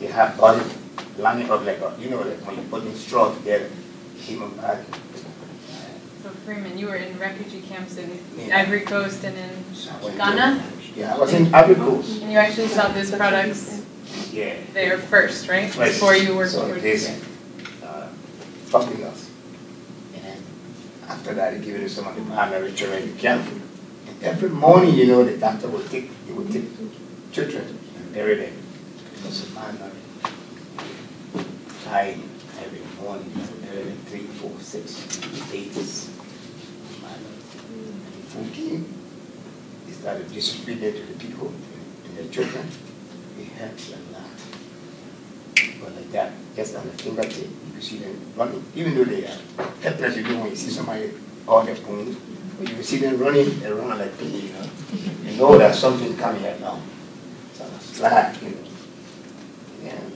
they have body lining up like a, you know, like when you put in straw together, human body. So Freeman, you were in refugee camps in Yeah. Ivory Coast and in I Ghana? Yeah, I was in Coast. And you actually saw these products Yeah. there first, right? Right. Before you worked So for this, uh, something else. And then after that, they give it to some of the primary children the camp. And every morning, you know, the doctor would take, he would take children and bury them. Because of malnutrition. Dying every morning, you bury them three, four, six, eight. malnutrition. And food came, they started to the people to their children. It helps a lot. But like that, just on the fingertip, you can see them running, even though they are helpless, you know, when you see somebody on their bones, but you see them running, they run like me, you know. You know that something coming here now. So it's like, you know. And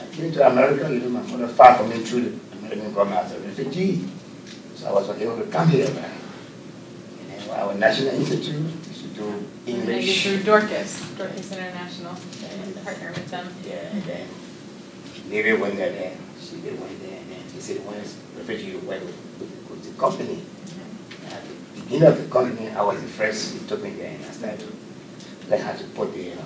I came to America, you know, my mother far from me through the American government as a refugee. So I was able to come here, man. And then our National Institute used to do And they get English. through Dorcas, Dorcas International, and partner with them. Yeah, and then Navyn went there, then eh, she eh, they went there, and then she said, when is refugee went with, with, with the company. Mm-hmm. At the beginning of the company, I was the first, he took me there, and I started to learn how to put the, uh,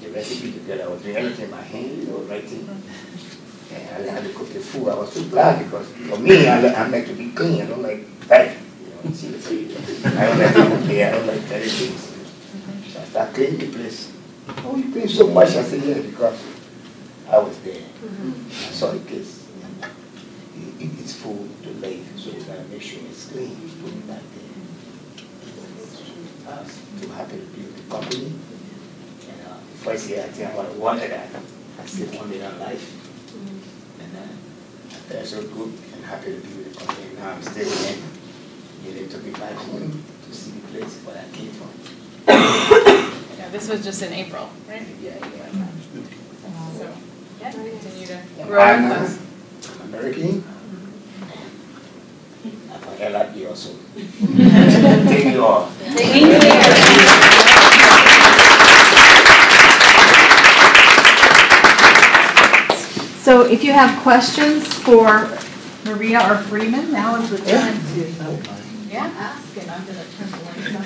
the recipe together. I was doing everything by hand, you know, writing. Mm-hmm. And I learned how to cook the food. I was too glad because for me, I, I like to be clean. I don't like that. I don't like cook. I don't like dirty things. So I started cleaning the place. Oh, you clean so much. I said, yeah, because I was there. I saw the it- it's food to live, so gotta make sure it's clean. Put it back there. I too happy to be with the company. And uh, the first year, I think I wanted that. I still wanted that life. And uh, I felt so good and happy to be with the company. Now I'm still in. Yeah, they took me back home to see the place where I came from. Yeah, this was just in April, right? Yeah. So, yeah, continue to grow with us. American. I like you also. Thank you all. So if you have questions for Maria or Freeman, now is the time to Yeah. ask, and I'm gonna turn the lights on.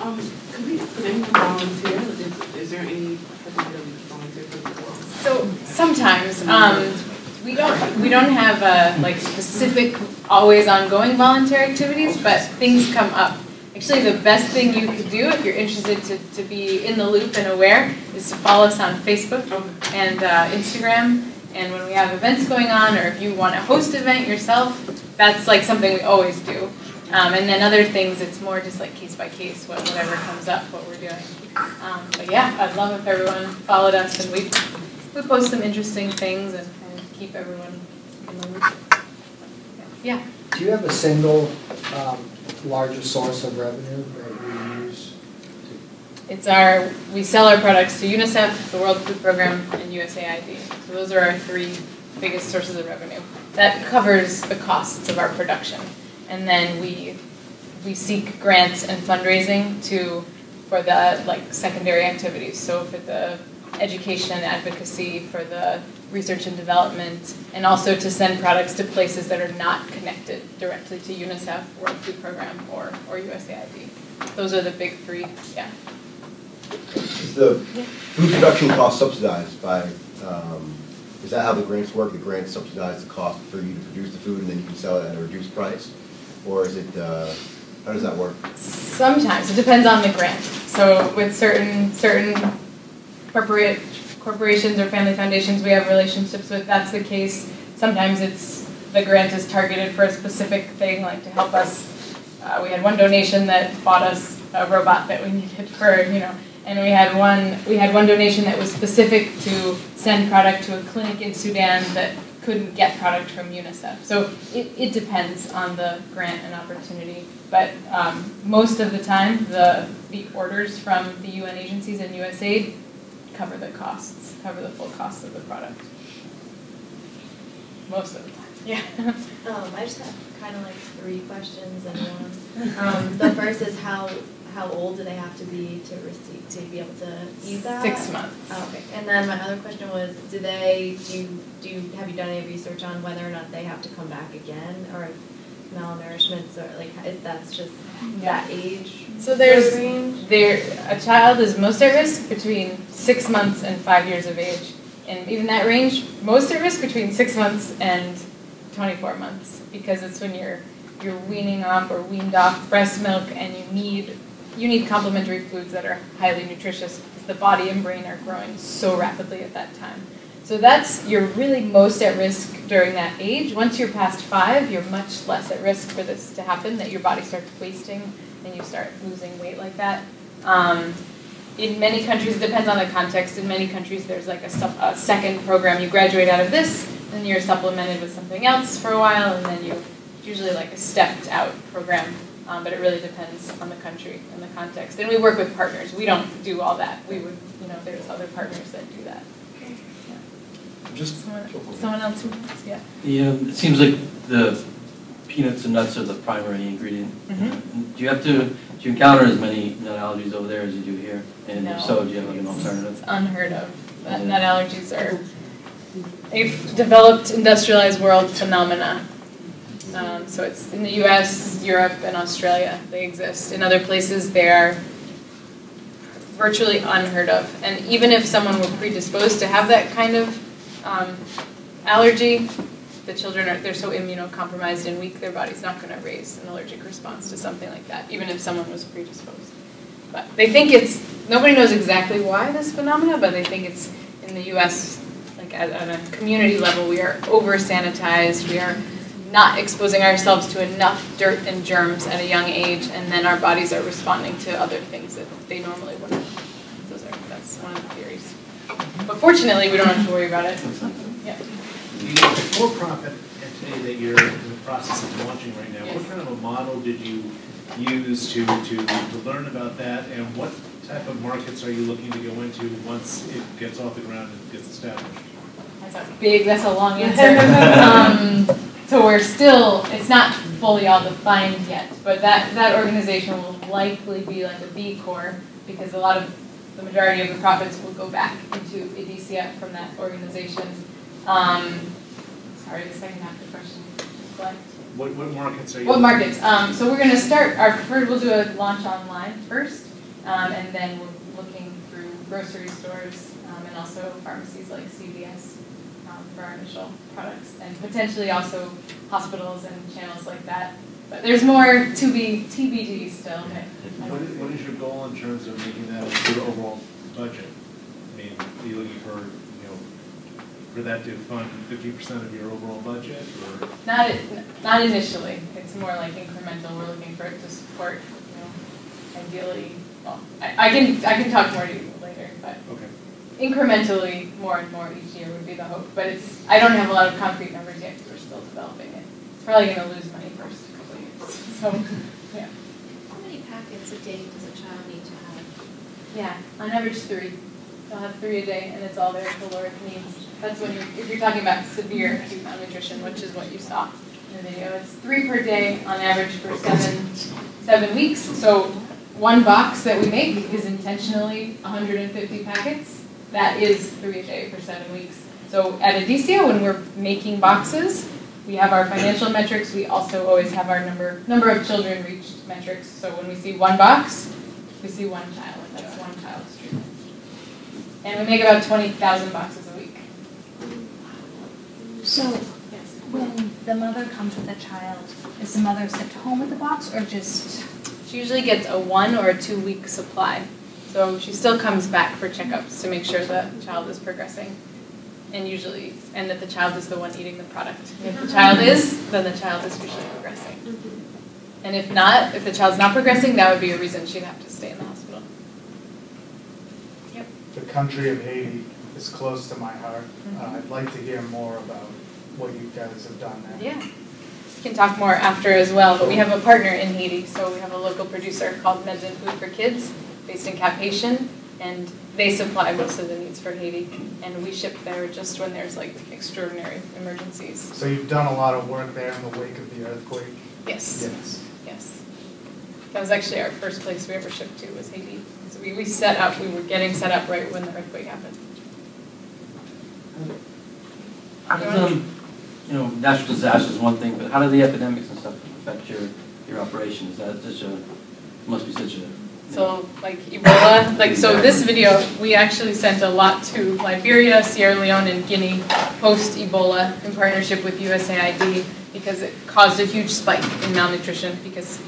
Um, could we, could anyone volunteer? Is, is there any particular volunteer for? So sometimes, um, we don't, we don't have, uh, like specific, always ongoing volunteer activities, but things come up. Actually, the best thing you could do if you're interested to, to be in the loop and aware is to follow us on Facebook and, uh, Instagram. And when we have events going on, or if you want to host an event yourself, that's like something we always do. Um, and then other things, it's more just like case by case, what, whatever comes up, what we're doing. Um, but yeah, I'd love if everyone followed us and we, we post some interesting things and, keep everyone in the loop. Yeah. Do you have a single um, largest source of revenue use? It's our, we sell our products to UNICEF, the World Food Program, and USAID. So those are our three biggest sources of revenue. That covers the costs of our production. And then we, we seek grants and fundraising to, for the like secondary activities. So for the education advocacy, for the research and development, and also to send products to places that are not connected directly to UNICEF, World Food Program, or, or USAID. Those are the big three, yeah. Is the food production cost subsidized by, um, is that how the grants work? The grants subsidize the cost for you to produce the food and then you can sell it at a reduced price? Or is it, uh, how does that work? Sometimes, it depends on the grant. So with certain, certain corporate, corporations or family foundations we have relationships with, that's the case. Sometimes it's, the grant is targeted for a specific thing, like to help us. Uh, we had one donation that bought us a robot that we needed for, you know, and we had one, we had one donation that was specific to send product to a clinic in Sudan that couldn't get product from UNICEF. So it, it depends on the grant and opportunity. But um, most of the time, the, the orders from the UN agencies and USAID cover the costs, cover the full cost of the product. Most of the time. Yeah. Um, I just have kind of like three questions in one. Um, the first is how how old do they have to be to receive to be able to use that? Six months. Oh, okay. And then my other question was, do they do do you, have you done any research on whether or not they have to come back again, or if malnourishment, or like is that's just that age? So there's range? there a child is most at risk between six months and five years of age, and even that range, most at risk between six months and 24 months, because it's when you're you're weaning off or weaned off breast milk, and you need you need complementary foods that are highly nutritious because the body and brain are growing so rapidly at that time. So that's you're really most at risk during that age. Once you're past five, you're much less at risk for this to happen. That your body starts wasting and you start losing weight like that. Um, in many countries, it depends on the context. In many countries, there's like a, a second program. You graduate out of this, then you're supplemented with something else for a while, and then you usually like a stepped out program. Um, but it really depends on the country and the context. And we work with partners. We don't do all that. We would, you know, there's other partners that do that. Just Someone, someone else who wants, yeah. Yeah, it seems like the peanuts and nuts are the primary ingredient. Mhm. Do you have to, do you encounter as many nut allergies over there as you do here? And No. if so, do you have like an alternative? It's unheard of. Nut nut allergies are a developed industrialized world phenomena. Um, so it's in the U.S., Europe, and Australia. They exist. In other places, they are virtually unheard of. And even if someone were predisposed to have that kind of um, allergy, the children are they're so immunocompromised and weak, their body's not going to raise an allergic response to something like that, even if someone was predisposed. But they think it's nobody knows exactly why this phenomena, but they think it's in the U.S. like at, at a community level, we are over sanitized, we are not exposing ourselves to enough dirt and germs at a young age, and then our bodies are responding to other things that they normally wouldn't. Those are that's one of the theories. But fortunately, we don't have to worry about it. Yeah. The for-profit entity that you're in the process of launching right now, what kind of a model did you use to, to, to learn about that? And what type of markets are you looking to go into once it gets off the ground and gets established? That's a big, that's a long answer. Um, so we're still, it's not fully all defined yet, but that, that organization will likely be like a B Corp because a lot of, the majority of the profits will go back into Edesia from that organization. Um, sorry, the second half of the question, what? What, what markets are you? What markets? Um, so we're gonna start, our, first we'll do a launch online first, um, and then we're looking through grocery stores, um, and also pharmacies like CVS, um, for our initial products, and potentially also hospitals and channels like that. But there's more to be TBD still. What is, what is your goal in terms of making that a good overall budget? I mean, are you looking for, you know, for that to fund fifty percent of your overall budget, or? Not, not initially, it's more like incremental, we're looking for it to support, you know, ideally, well, I, I can, I can talk more to you later, but Okay. Incrementally, more and more each year would be the hope, but it's, I don't have a lot of concrete numbers yet, because we're still developing it. It's probably gonna lose money first couple of years, so, yeah. How many packets a day does a child need to have? Yeah, on average three. They'll have three a day, and it's all their caloric needs. That's when you're, if you're talking about severe acute malnutrition, which is what you saw in the video. It's three per day on average for seven, seven weeks. So one box that we make is intentionally 150 packets. That is three a day for seven weeks. So at Edesia, when we're making boxes, we have our financial metrics. We also always have our number number of children reached metrics. So when we see one box, we see one child. That's one child's treatment. And we make about 20,000 boxes a week. So, when the mother comes with a child, is the mother sent home with the box or just? She usually gets a one or a two week supply. So she still comes back for checkups to make sure the child is progressing. And usually, and that the child is the one eating the product. And if the child is, then the child is usually progressing. And if not, if the child's not progressing, that would be a reason she'd have to stay in the hospital. Yep. The country of Haiti is close to my heart. Uh, I'd like to hear more about what you guys have done there. Yeah. We can talk more after as well, but we have a partner in Haiti, so we have a local producer called Meds and Food for Kids, based in Cap Haitian, and they supply most of the needs for Haiti, and we ship there just when there's like extraordinary emergencies. So you've done a lot of work there in the wake of the earthquake? Yes. Yes. Yes. That was actually our first place we ever shipped to was Haiti. So we, we set up, we were getting set up right when the earthquake happened. How does, um, you know, natural disasters is one thing, but how do the epidemics and stuff affect your, your operation? Is that such a, must be such a, So like Ebola, like so this video, we actually sent a lot to Liberia, Sierra Leone, and Guinea post Ebola in partnership with USAID because it caused a huge spike in malnutrition because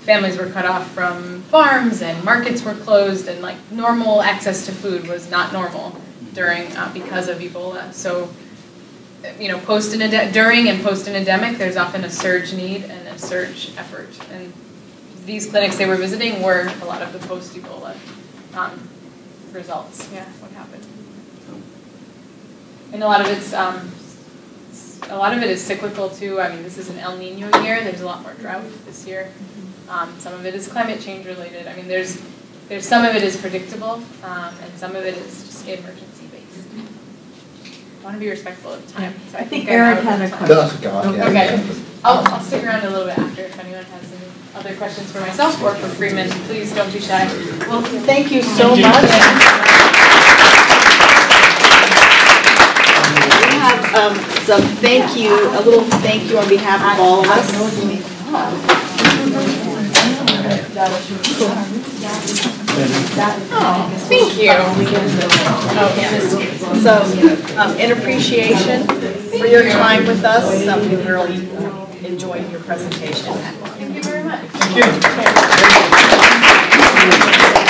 families were cut off from farms and markets were closed and like normal access to food was not normal during uh, because of Ebola. So you know, post during and post an endemic, there's often a surge need and a surge effort. And these clinics they were visiting were a lot of the post Ebola um, results. Yeah, what happened? And a lot of it's um, a lot of it is cyclical too. I mean, this is an El Nino year. There's a lot more drought this year. Um, some of it is climate change related. I mean, there's there's some of it is predictable, um, and some of it is just emergency based. I want to be respectful of time, so I, I think I'm Eric out had a question. No, okay. I'll- yeah, I'll, I'll stick around a little bit after if anyone has any other questions for myself or for Freeman. Please don't be shy. Well, thank you so Thank you. much. We have um, some thank you, a little thank you on behalf of all of us. Oh, thank you. Oh, yes. So, um, in appreciation for your time with us, um, we really enjoyed your presentation. Thank you.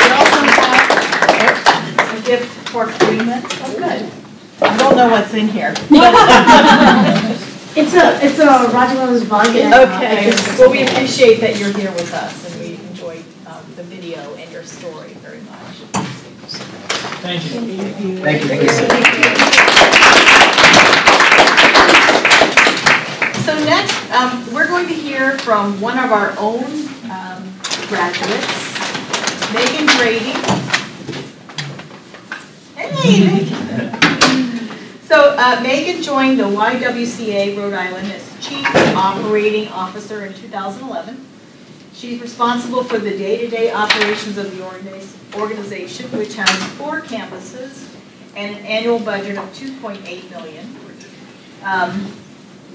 We also have a gift for Freeman. Oh, good. I don't know what's in here. It's a, it's a Roger Williams volume. Okay, well, we appreciate that you're here with us, and we enjoyed um, the video and your story very much. Thank you. Thank you. Thank you. So next, um, we're going to hear from one of our own um, graduates, Megan Brady. Hey, Megan. So uh, Megan joined the YWCA Rhode Island as Chief Operating Officer in 2011. She's responsible for the day-to-day operations of the organization, which has four campuses and an annual budget of 2.8 million. Um,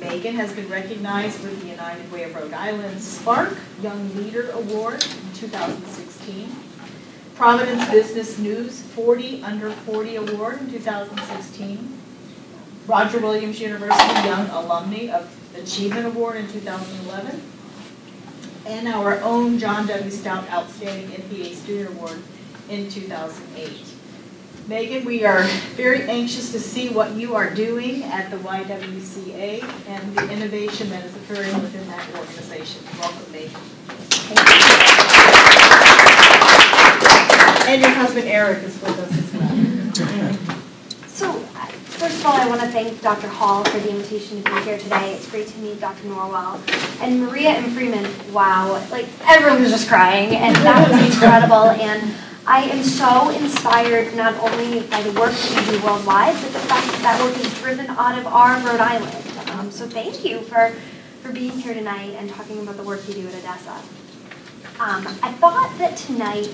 Megan has been recognized with the United Way of Rhode Island Spark Young Leader Award in 2016. Providence Business News 40 Under 40 Award in 2016. Roger Williams University Young Alumni of Achievement Award in 2011. And our own John W. Stout Outstanding MPA Student Award in 2008. Megan, we are very anxious to see what you are doing at the YWCA and the innovation that is occurring within that organization. Welcome, Megan. And your husband Eric is with us as well. So, first of all, I want to thank Dr. Hall for the invitation to be here today. It's great to meet Dr. Norwell. And Maria and Freeman, wow, like everyone was just crying, and that was incredible. And I am so inspired not only by the work that we do worldwide, but the fact that that work is driven out of our Rhode Island. Um, so thank you for, for being here tonight and talking about the work you do at Edesia. Um, I thought that tonight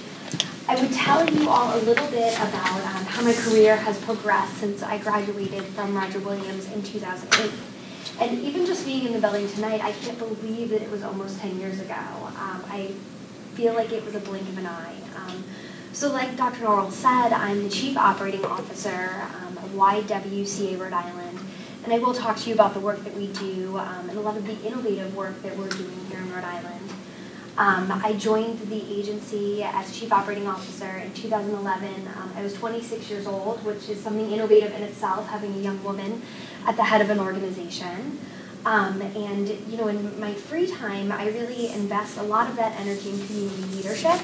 I would tell you all a little bit about um, how my career has progressed since I graduated from Roger Williams in 2008. And even just being in the building tonight, I can't believe that it was almost 10 years ago. Um, I feel like it was a blink of an eye. So like Dr. Norrell said, I'm the Chief Operating Officer um, of YWCA Rhode Island. And I will talk to you about the work that we do um, and a lot of the innovative work that we're doing here in Rhode Island. Um, I joined the agency as Chief Operating Officer in 2011. Um, I was 26 years old, which is something innovative in itself, having a young woman at the head of an organization. Um, and you know, in my free time, I really invest a lot of that energy in community leadership.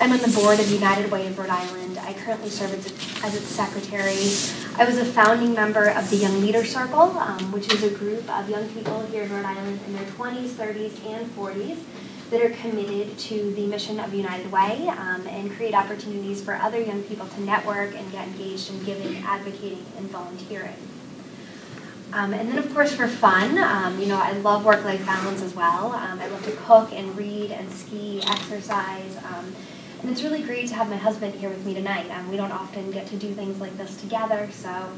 I'm on the board of United Way of Rhode Island. I currently serve as its, as its secretary. I was a founding member of the Young Leader Circle, um, which is a group of young people here in Rhode Island in their 20s, 30s, and 40s that are committed to the mission of United Way um, and create opportunities for other young people to network and get engaged in giving, advocating, and volunteering. Um, and then, of course, for fun, um, you know, I love work-life balance as well. Um, I love to cook and read and ski, exercise. Um, and it's really great to have my husband here with me tonight. Um, we don't often get to do things like this together, so,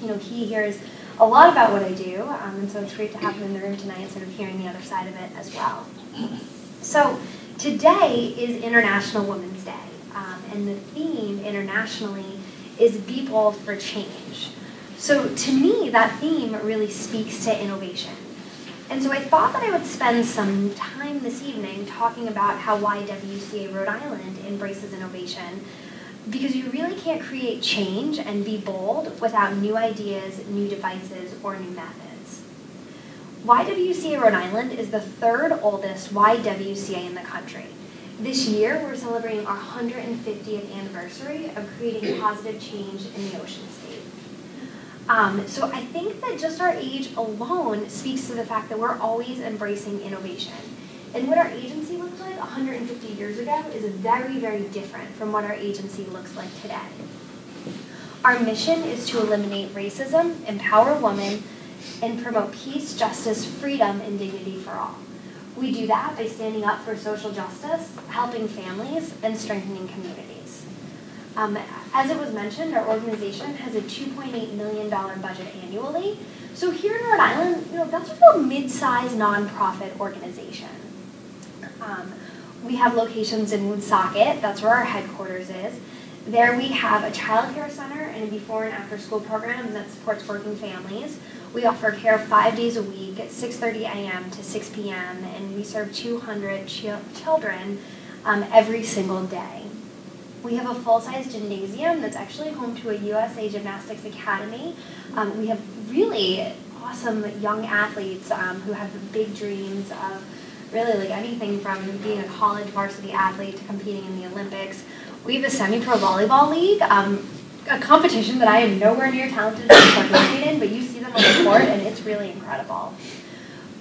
you know, he hears a lot about what I do, um, and so it's great to have him in the room tonight sort of hearing the other side of it as well. So today is International Women's Day, and the theme internationally is Be Bold for Change. So to me, that theme really speaks to innovation. And so I thought that I would spend some time this evening talking about how YWCA Rhode Island embraces innovation because you really can't create change and be bold without new ideas, new devices, or new methods. YWCA Rhode Island is the third oldest YWCA in the country. This year, we're celebrating our 150th anniversary of creating positive change in the Ocean State. Um, so I think that just our age alone speaks to the fact that we're always embracing innovation. And what our agency looked like 150 years ago is very, very different from what our agency looks like today. Our mission is to eliminate racism, empower women, and promote peace, justice, freedom, and dignity for all. We do that by standing up for social justice, helping families, and strengthening communities. Um, as it was mentioned, our organization has a $2.8 million budget annually. So here in Rhode Island, you know, that's a real mid-sized nonprofit organization. Um, we have locations in Woonsocket, that's where our headquarters is. There we have a child care center and a before and after school program that supports working families. We offer care five days a week at 6.30 a.m. to 6 p.m. and we serve 200 ch children um, every single day. We have a full-size gymnasium that's actually home to a USA Gymnastics Academy. Um, we have really awesome young athletes um, who have big dreams of really like anything from being a college varsity athlete to competing in the Olympics. We have a semi-pro volleyball league, um, a competition that I am nowhere near talented to participate in, but you see them on the court and it's really incredible.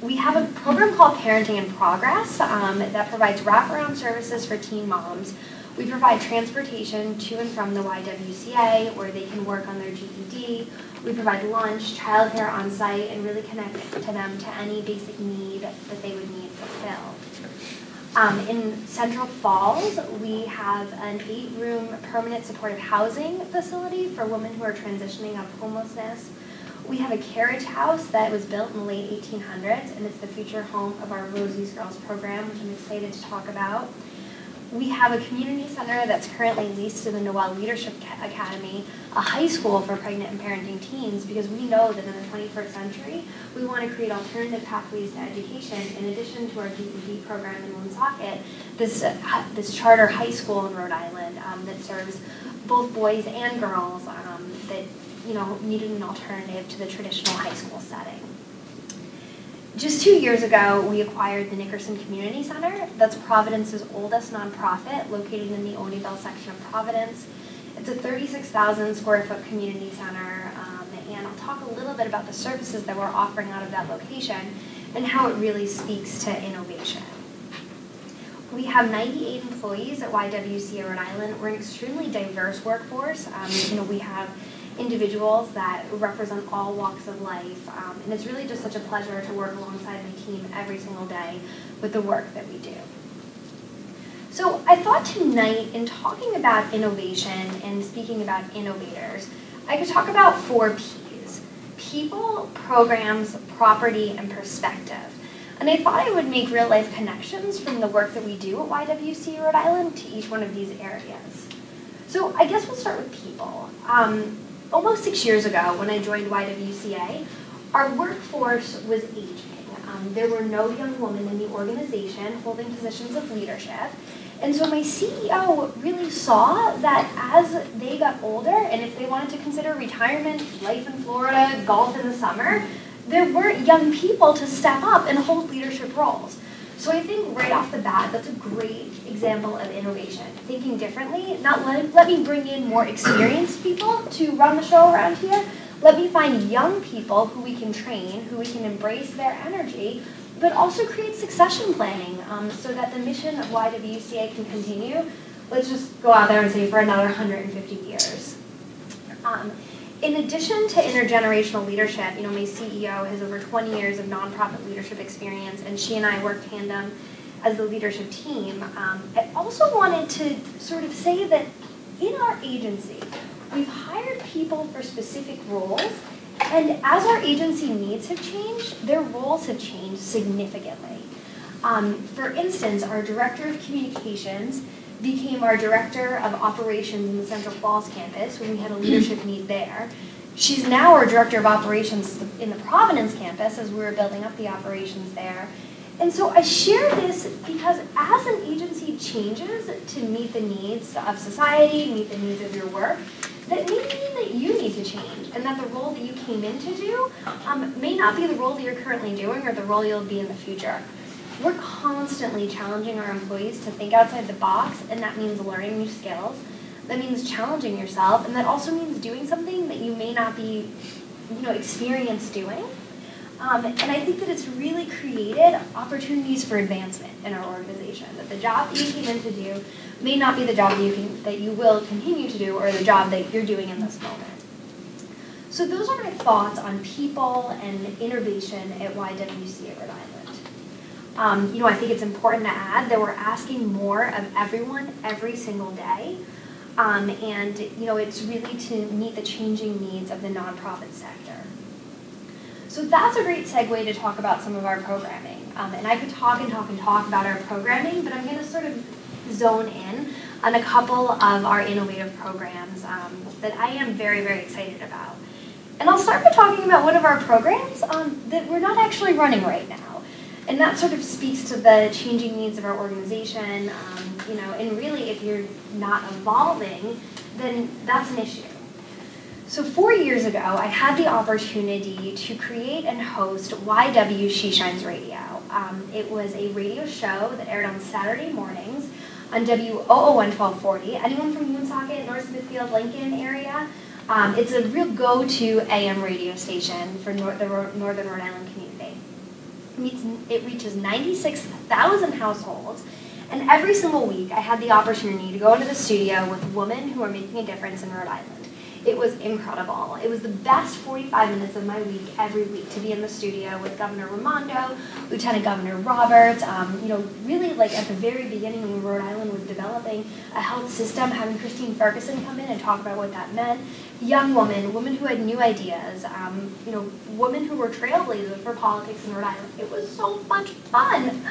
we have a program called Parenting in Progress um, that provides wraparound services for teen moms. We provide transportation to and from the YWCA where they can work on their GED. We provide lunch, childcare on site, and really connect to them to any basic need that they would need fulfilled. Um, in Central Falls, we have an eight-room permanent supportive housing facility for women who are transitioning out of homelessness. We have a carriage house that was built in the late 1800s, and it's the future home of our Rosie's Girls program, which I'm excited to talk about. We have a community center that's currently leased to the Noel Leadership Academy, a high school for pregnant and parenting teens, because we know that in the 21st century, we want to create alternative pathways to education in addition to our GED program in Woonsocket, this, uh, this charter high school in Rhode Island um, that serves both boys and girls um, that you know, needed an alternative to the traditional high school setting. Just two years ago, we acquired the Nickerson Community Center. That's Providence's oldest nonprofit, located in the Olneyville section of Providence. It's a 36,000 square foot community center, um, and I'll talk a little bit about the services that we're offering out of that location and how it really speaks to innovation. We have 98 employees at YWCA Rhode Island. We're an extremely diverse workforce. Um, you know, we have individuals that represent all walks of life. Um, and it's really just such a pleasure to work alongside my team every single day with the work that we do. So I thought tonight, in talking about innovation and speaking about innovators, I could talk about four P's. People, programs, property, and perspective. And I thought I would make real life connections from the work that we do at YWCA Rhode Island to each one of these areas. So I guess we'll start with people. Um, almost six years ago when I joined YWCA, our workforce was aging. Um, there were no young women in the organization holding positions of leadership. And so my CEO really saw that as they got older, and if they wanted to consider retirement, life in Florida, golf in the summer, there weren't young people to step up and hold leadership roles. So I think right off the bat, that's a great example of innovation. Thinking differently, not let, let me bring in more experienced people to run the show around here. Let me find young people who we can train, who we can embrace their energy, but also create succession planning um, so that the mission of YWCA can continue. Let's just go out there and say for another 150 years. Um, in addition to intergenerational leadership, you know, my CEO has over 20 years of nonprofit leadership experience, and she and I work tandem as the leadership team. Um, I also wanted to sort of say that in our agency, we've hired people for specific roles, and as our agency needs have changed, their roles have changed significantly. Um, for instance, our director of communications became our director of operations in the Central Falls campus when we had a leadership need there. She's now our director of operations in the Providence campus as we were building up the operations there. And so I share this because as an agency changes to meet the needs of society, meet the needs of your work, that may mean that you need to change and that the role that you came in to do um, may not be the role that you're currently doing or the role you'll be in the future. We're constantly challenging our employees to think outside the box, and that means learning new skills. That means challenging yourself, and that also means doing something that you may not be, you know, experienced doing. Um, and I think that it's really created opportunities for advancement in our organization. That the job that you came in to do may not be the job that you can that you will continue to do, or the job that you're doing in this moment. So those are my thoughts on people and innovation at YWCA Rhode Island. Um, you know, I think it's important to add that we're asking more of everyone every single day. Um, and, you know, it's really to meet the changing needs of the nonprofit sector. So that's a great segue to talk about some of our programming. Um, and I could talk and talk and talk about our programming, but I'm going to sort of zone in on a couple of our innovative programs um, that I am very, very excited about. And I'll start by talking about one of our programs um, that we're not actually running right now. And that sort of speaks to the changing needs of our organization, um, you know, and really if you're not evolving, then that's an issue. So four years ago, I had the opportunity to create and host YW She Shines Radio. Um, it was a radio show that aired on Saturday mornings on WOON 1240. Anyone from Woonsocket, North Smithfield, Lincoln area? Um, it's a real go-to AM radio station for nor the Northern Rhode Island community. Meets, it reaches 96,000 households. And every single week, I had the opportunity to go into the studio with women who are making a difference in Rhode Island. It was incredible. It was the best 45 minutes of my week every week to be in the studio with Governor Raimondo, Lieutenant Governor Roberts. Um, you know, really like at the very beginning when Rhode Island was developing a health system, having Christine Ferguson come in and talk about what that meant. Young women, women who had new ideas, um, you know, women who were trailblazers for politics in Rhode Island. It was so much fun.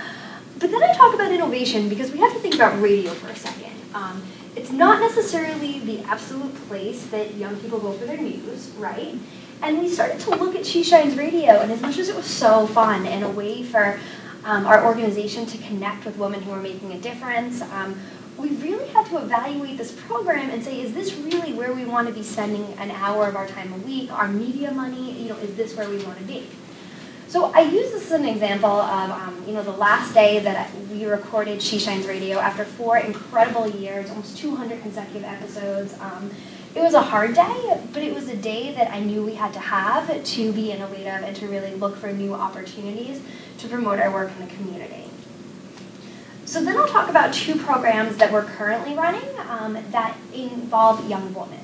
But then I talk about innovation because we have to think about radio for a second. Um, it's not necessarily the absolute place that young people go for their news, right? And we started to look at She Shines Radio, and as much as it was so fun and a way for um, our organization to connect with women who are making a difference, um, we really had to evaluate this program and say, is this really where we want to be spending an hour of our time a week, our media money, you know, is this where we want to be? So I use this as an example of, um, you know, the last day that we recorded She Shines Radio after four incredible years, almost 200 consecutive episodes. Um, it was a hard day, but it was a day that I knew we had to have to be innovative and to really look for new opportunities to promote our work in the community. So then I'll talk about two programs that we're currently running um, that involve young women.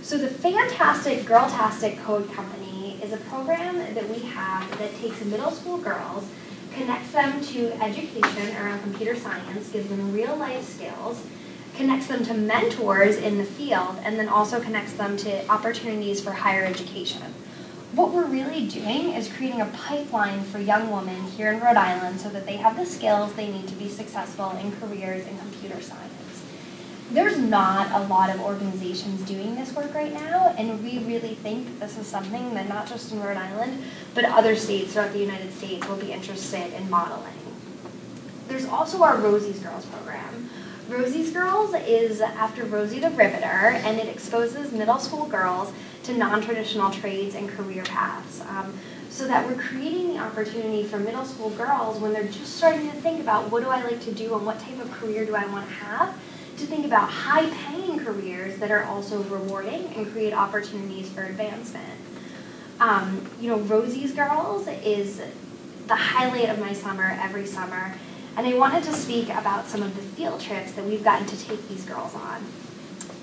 So the fantastic Girltastic Code Company is a program that we have that takes middle school girls, connects them to education around computer science, gives them real life skills, connects them to mentors in the field, and then also connects them to opportunities for higher education. What we're really doing is creating a pipeline for young women here in Rhode Island so that they have the skills they need to be successful in careers in computer science there's not a lot of organizations doing this work right now, and we really think this is something that not just in Rhode Island, but other states throughout the United States will be interested in modeling. There's also our Rosie's Girls program. Rosie's Girls is after Rosie the Riveter, and it exposes middle school girls to non-traditional trades and career paths. Um, so that we're creating the opportunity for middle school girls when they're just starting to think about what do I like to do and what type of career do I want to have, to think about high paying careers that are also rewarding and create opportunities for advancement. Um, you know, Rosie's Girls is the highlight of my summer every summer, and I wanted to speak about some of the field trips that we've gotten to take these girls on.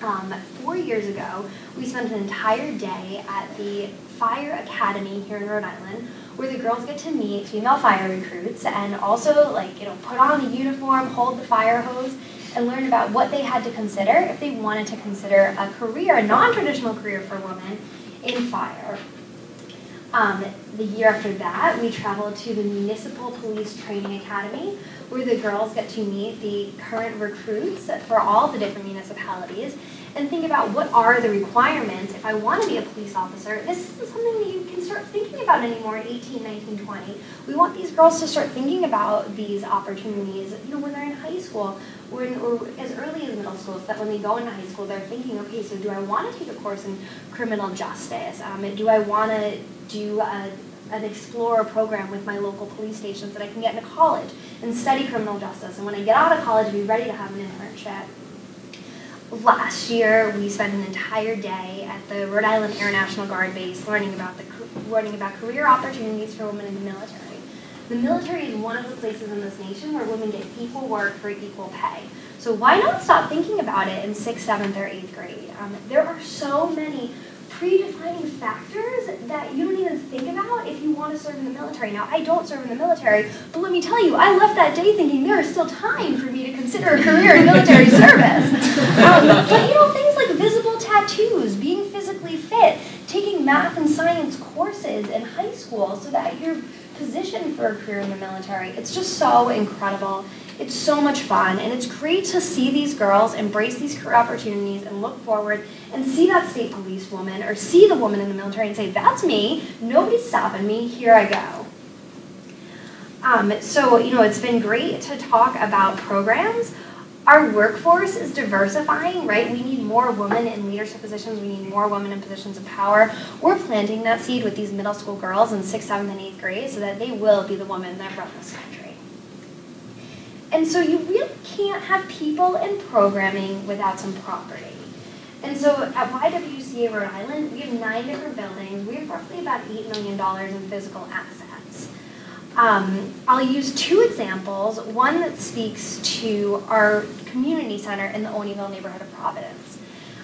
Um, four years ago, we spent an entire day at the Fire Academy here in Rhode Island, where the girls get to meet female fire recruits and also, like, you know, put on a uniform, hold the fire hose, and learn about what they had to consider if they wanted to consider a career, a non-traditional career for women in fire. Um, the year after that, we traveled to the Municipal Police Training Academy, where the girls get to meet the current recruits for all the different municipalities and think about what are the requirements if I want to be a police officer. This isn't something that you can start thinking about anymore at 18, 19, 20. We want these girls to start thinking about these opportunities, you know, when they're in high school or, in, or as early as middle school, so that when they go into high school, they're thinking, okay, so do I want to take a course in criminal justice? Um, do I want to do a, an explorer program with my local police stations that I can get into college and study criminal justice? And when I get out of college, be ready to have an internship. Last year, we spent an entire day at the Rhode Island Air National Guard base learning about the learning about career opportunities for women in the military. The military is one of the places in this nation where women get equal work for equal pay. So why not stop thinking about it in sixth, seventh, or eighth grade? Um, there are so many predefining factors that you don't even think about if you want to serve in the military. Now, I don't serve in the military, but let me tell you, I left that day thinking there is still time for me to consider a career in military service. Um, but you know, things like visible tattoos, being physically fit, taking math and science courses in high school so that you're positioned for a career in the military. It's just so incredible. It's so much fun, and it's great to see these girls embrace these career opportunities and look forward and see that state police woman or see the woman in the military and say, that's me, nobody's stopping me, here I go. Um, so, you know, it's been great to talk about programs. Our workforce is diversifying, right? We need more women in leadership positions. We need more women in positions of power. We're planting that seed with these middle school girls in 6th, 7th, and 8th grade so that they will be the women that run this country. And so you really can't have people in programming without some property. And so at YWCA Rhode Island, we have nine different buildings. We have roughly about $8 million in physical assets. Um, I'll use two examples, one that speaks to our community center in the Olneyville neighborhood of Providence.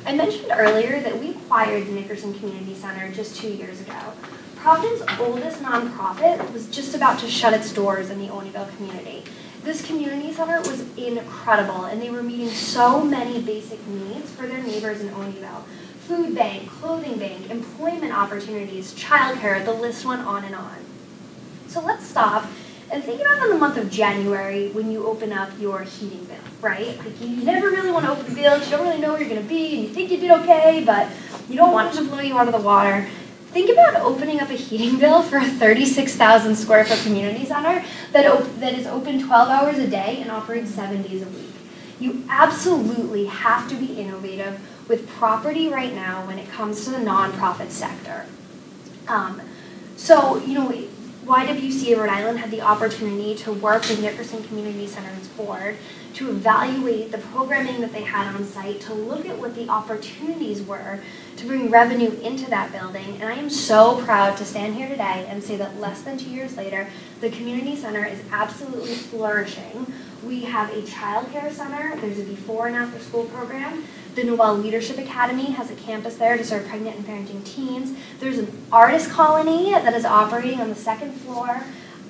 I mentioned earlier that we acquired the Nickerson Community Center just two years ago. Providence's oldest nonprofit was just about to shut its doors in the Olneyville community. This community center was incredible, and they were meeting so many basic needs for their neighbors in Olneyville. Food bank, clothing bank, employment opportunities, childcare, the list went on and on. So let's stop and think about in the month of January when you open up your heating bill, right? Like you never really want to open the bill, you don't really know where you're going to be, and you think you did okay, but you don't want it to blow you out of the water. Think about opening up a heating bill for a 36,000 square foot community center that, that is open 12 hours a day and operates seven days a week. You absolutely have to be innovative with property right now when it comes to the nonprofit sector. Um, so, you know, YWCA Rhode Island had the opportunity to work with Nickerson Community Center's board to evaluate the programming that they had on site, to look at what the opportunities were to bring revenue into that building. And I am so proud to stand here today and say that less than two years later, the community center is absolutely flourishing. We have a child care center, there's a before and after school program, the Noel Leadership Academy has a campus there to serve pregnant and parenting teens. There's an artist colony that is operating on the second floor.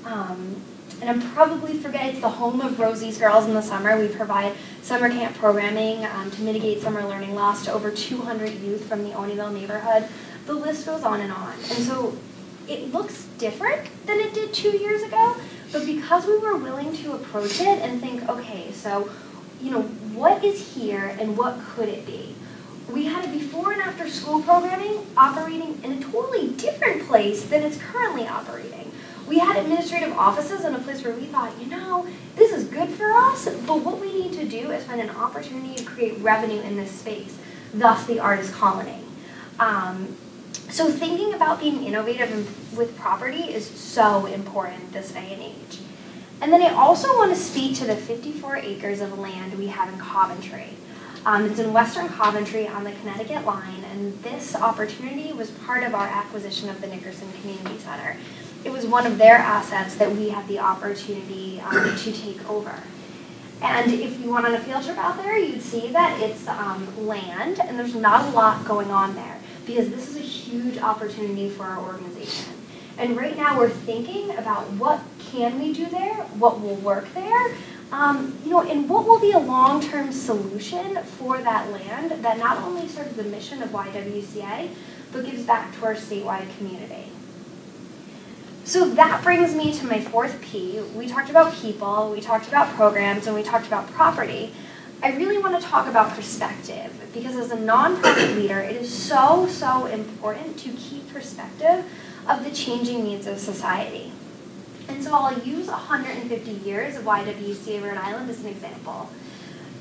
Um, and I'm probably forgetting it's the home of Rosie's Girls in the summer. We provide summer camp programming um, to mitigate summer learning loss to over 200 youth from the Olneyville neighborhood. The list goes on and on. And so it looks different than it did two years ago, but because we were willing to approach it and think, okay, so you know, what is here and what could it be? We had a before and after school programming operating in a totally different place than it's currently operating. We had administrative offices in a place where we thought, you know, this is good for us, but what we need to do is find an opportunity to create revenue in this space, thus the artist colony. Um, so thinking about being innovative with property is so important this day and age. And then I also want to speak to the 54 acres of land we have in Coventry. Um, it's in western Coventry on the Connecticut line, and this opportunity was part of our acquisition of the Nickerson Community Center. It was one of their assets that we had the opportunity um, to take over. And if you went on a field trip out there, you'd see that it's um, land, and there's not a lot going on there, because this is a huge opportunity for our organization. And right now we're thinking about what can we do there, what will work there, um, you know, and what will be a long-term solution for that land that not only serves the mission of YWCA, but gives back to our statewide community. So that brings me to my fourth P. We talked about people, we talked about programs, and we talked about property. I really want to talk about perspective because as a nonprofit leader, it is so, so important to keep perspective of the changing needs of society. And so I'll use 150 years of YWCA Rhode Island as an example.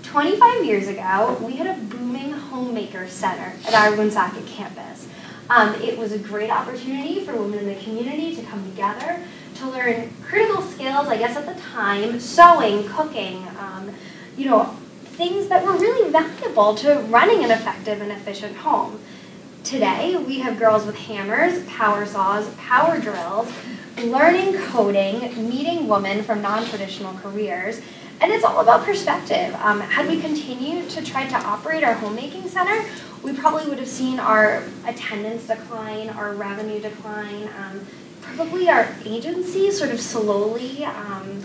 25 years ago, we had a booming homemaker center at our Woonsocket campus. Um, it was a great opportunity for women in the community to come together, to learn critical skills, I guess at the time, sewing, cooking, um, you know, things that were really valuable to running an effective and efficient home. Today, we have girls with hammers, power saws, power drills, learning coding, meeting women from non-traditional careers, and it's all about perspective. Um, had we continued to try to operate our homemaking center, we probably would have seen our attendance decline, our revenue decline, um, probably our agency sort of slowly um,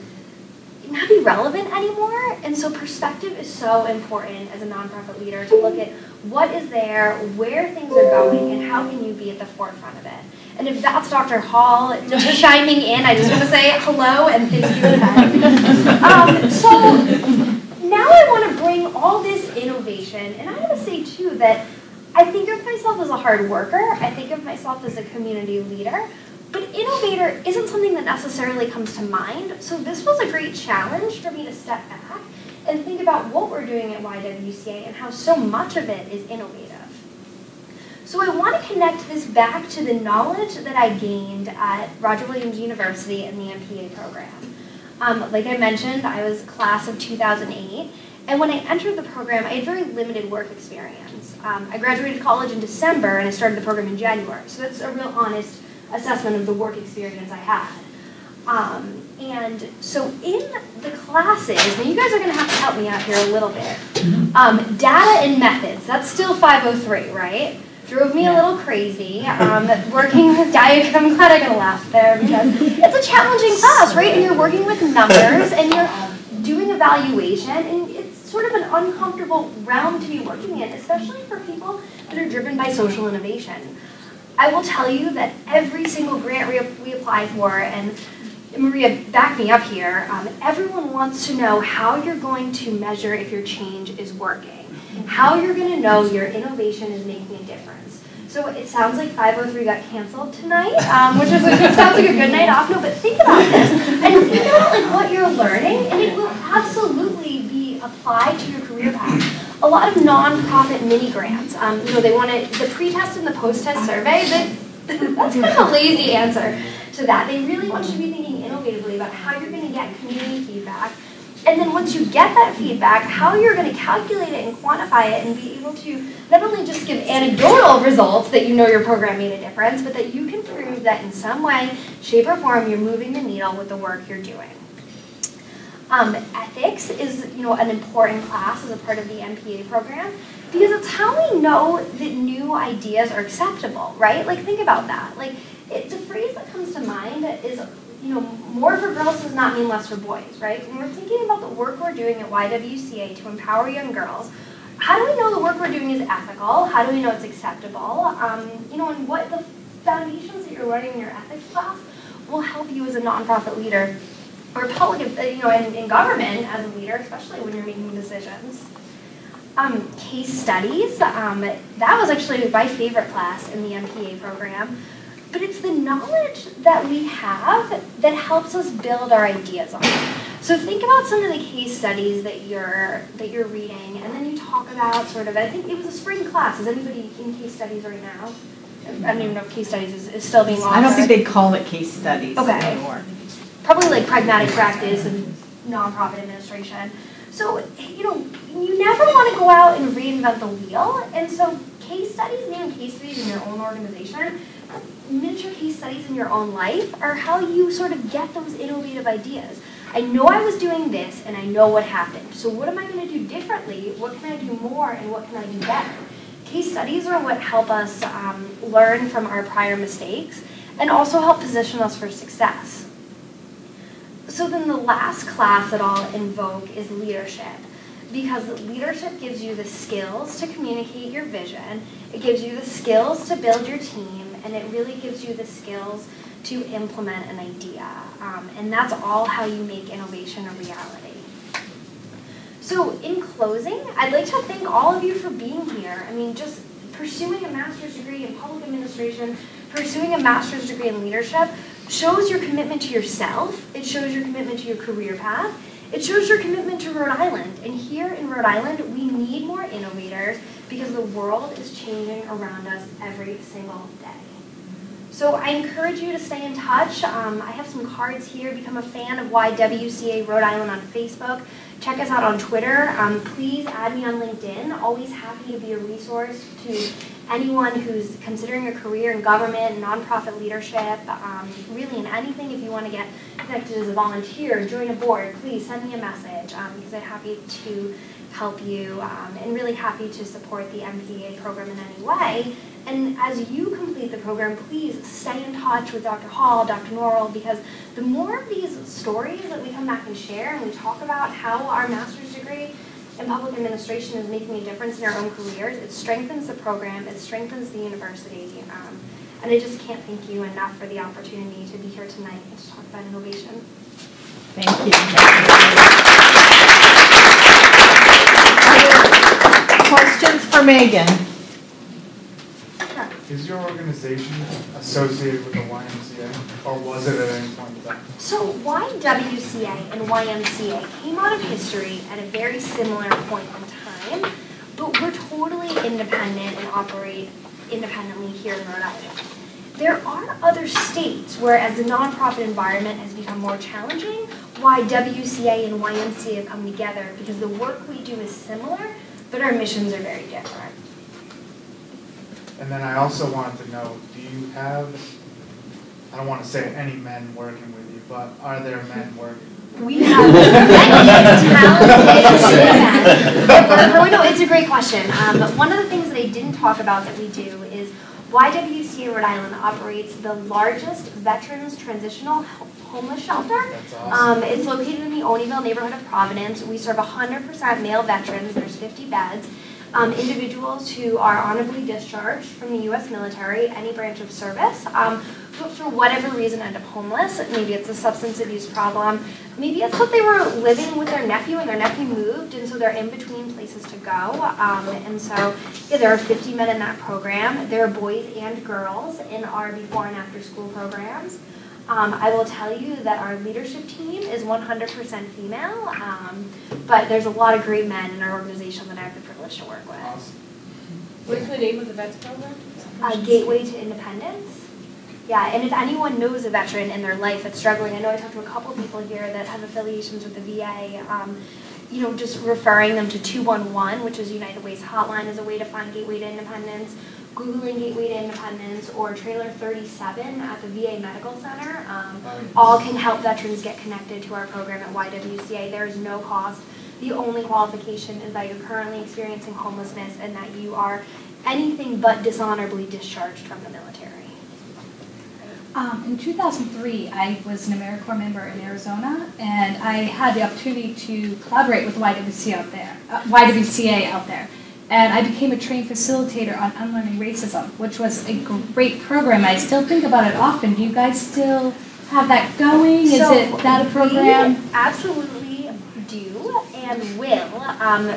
not be relevant anymore. And so perspective is so important as a nonprofit leader to look at what is there, where things are going, and how can you be at the forefront of it. And if that's Dr. Hall just chiming in, I just want to say hello and thank you. Um, so now I want to bring all this innovation, and I want to say too that I think of myself as a hard worker. I think of myself as a community leader. But innovator isn't something that necessarily comes to mind, so this was a great challenge for me to step back and think about what we're doing at YWCA and how so much of it is innovative. So I want to connect this back to the knowledge that I gained at Roger Williams University in the MPA program. Um, like I mentioned, I was class of 2008, and when I entered the program, I had very limited work experience. Um, I graduated college in December, and I started the program in January, so that's a real honest assessment of the work experience I had. Um, and so in the classes, now you guys are gonna have to help me out here a little bit. Um, data and methods, that's still 503, right? Drove me a little crazy. Um, working with data, I'm glad I got a laugh there because it's a challenging class, right? And you're working with numbers and you're doing evaluation and it's sort of an uncomfortable realm to be working in, especially for people that are driven by social innovation. I will tell you that every single grant we, we apply for, and Maria, back me up here, um, everyone wants to know how you're going to measure if your change is working, how you're going to know your innovation is making a difference. So it sounds like 503 got canceled tonight, um, which is it sounds like a good night off. No, but think about this and think about like what you're learning, and it will absolutely be applied to your career path a lot of nonprofit mini grants. Um, you know, they want to the pre-test and the post-test survey. But that's kind of a lazy answer to that. They really want you to be thinking innovatively about how you're going to get community feedback, and then once you get that feedback, how you're going to calculate it and quantify it, and be able to not only just give anecdotal results that you know your program made a difference, but that you can prove that in some way, shape, or form you're moving the needle with the work you're doing. Um, ethics is, you know, an important class as a part of the MPA program because it's how we know that new ideas are acceptable, right? Like think about that. Like it's a phrase that comes to mind is, you know, more for girls does not mean less for boys, right? When we're thinking about the work we're doing at YWCA to empower young girls, how do we know the work we're doing is ethical? How do we know it's acceptable? Um, you know, and what the foundations that you're learning in your ethics class will help you as a nonprofit leader or public, uh, you know, in, in government as a leader, especially when you're making decisions. Um, case studies, um, that was actually my favorite class in the MPA program. But it's the knowledge that we have that helps us build our ideas on. So think about some of the case studies that you're that you're reading, and then you talk about sort of. I think it was a spring class. Is anybody in case studies right now? I don't even know if case studies is, is still being offered. I don't think they call it case studies Okay. anymore. probably like pragmatic practice and nonprofit administration. So, you know, you never want to go out and reinvent the wheel. And so case studies, maybe case studies in your own organization, miniature case studies in your own life are how you sort of get those innovative ideas. I know I was doing this and I know what happened. So what am I going to do differently? What can I do more and what can I do better? Case studies are what help us um, learn from our prior mistakes and also help position us for success. So then the last class that I'll invoke is leadership. Because leadership gives you the skills to communicate your vision, it gives you the skills to build your team, and it really gives you the skills to implement an idea. Um, and that's all how you make innovation a reality. So in closing, I'd like to thank all of you for being here. I mean, just pursuing a master's degree in public administration, pursuing a master's degree in leadership shows your commitment to yourself, it shows your commitment to your career path, it shows your commitment to Rhode Island. And here in Rhode Island, we need more innovators because the world is changing around us every single day. So I encourage you to stay in touch. Um, I have some cards here. Become a fan of YWCA Rhode Island on Facebook. Check us out on Twitter. Um, please add me on LinkedIn. Always happy to be a resource to anyone who's considering a career in government, nonprofit leadership, um, really in anything. If you want to get connected as a volunteer, join a board, please send me a message um, because I'm happy to help you um, and really happy to support the MPA program in any way. And as you complete the program, please stay in touch with Dr. Hall, Dr. Norrell, because the more of these stories that we come back and share and we talk about how our master's degree in public administration is making a difference in our own careers, it strengthens the program, it strengthens the university. Um, and I just can't thank you enough for the opportunity to be here tonight and to talk about innovation. Thank you. Questions for Megan? Is your organization associated with the YMCA, or was it at any point in time? So YWCA and YMCA came out of history at a very similar point in time, but we're totally independent and operate independently here in Rhode Island. There are other states where as the nonprofit environment has become more challenging, YWCA and YMCA come together because the work we do is similar, but our missions are very different. And then I also wanted to know, do you have, I don't want to say any men working with you, but are there men working? We have many talented men. No, no, it's a great question. Um, but one of the things that I didn't talk about that we do is YWCA Rhode Island operates the largest veterans transitional homeless shelter. That's awesome. Um, it's located in the Olneyville neighborhood of Providence. We serve 100% male veterans. There's 50 beds. Um, individuals who are honorably discharged from the U.S. military, any branch of service, um, who for whatever reason end up homeless. Maybe it's a substance abuse problem. Maybe it's that they were living with their nephew and their nephew moved, and so they're in between places to go. Um, and so, yeah, there are 50 men in that program. There are boys and girls in our before and after school programs. Um, I will tell you that our leadership team is 100% female, um, but there's a lot of great men in our organization that I have the privilege to work with. What's the name of the vets program? Uh, Gateway to Independence. Yeah, and if anyone knows a veteran in their life that's struggling, I know I talked to a couple people here that have affiliations with the VA. Um, you know, just referring them to 211, which is United Way's hotline, is a way to find Gateway to Independence. Googling Gateway to Independence or Trailer 37 at the VA Medical Center, um, all can help veterans get connected to our program at YWCA. There is no cost. The only qualification is that you're currently experiencing homelessness and that you are anything but dishonorably discharged from the military. Um, in 2003, I was an AmeriCorps member in Arizona, and I had the opportunity to collaborate with YWCA out there, uh, YWCA out there, and I became a trained facilitator on unlearning racism, which was a great program. I still think about it often. Do you guys still have that going? Is So it that a program? We absolutely do and will. Um,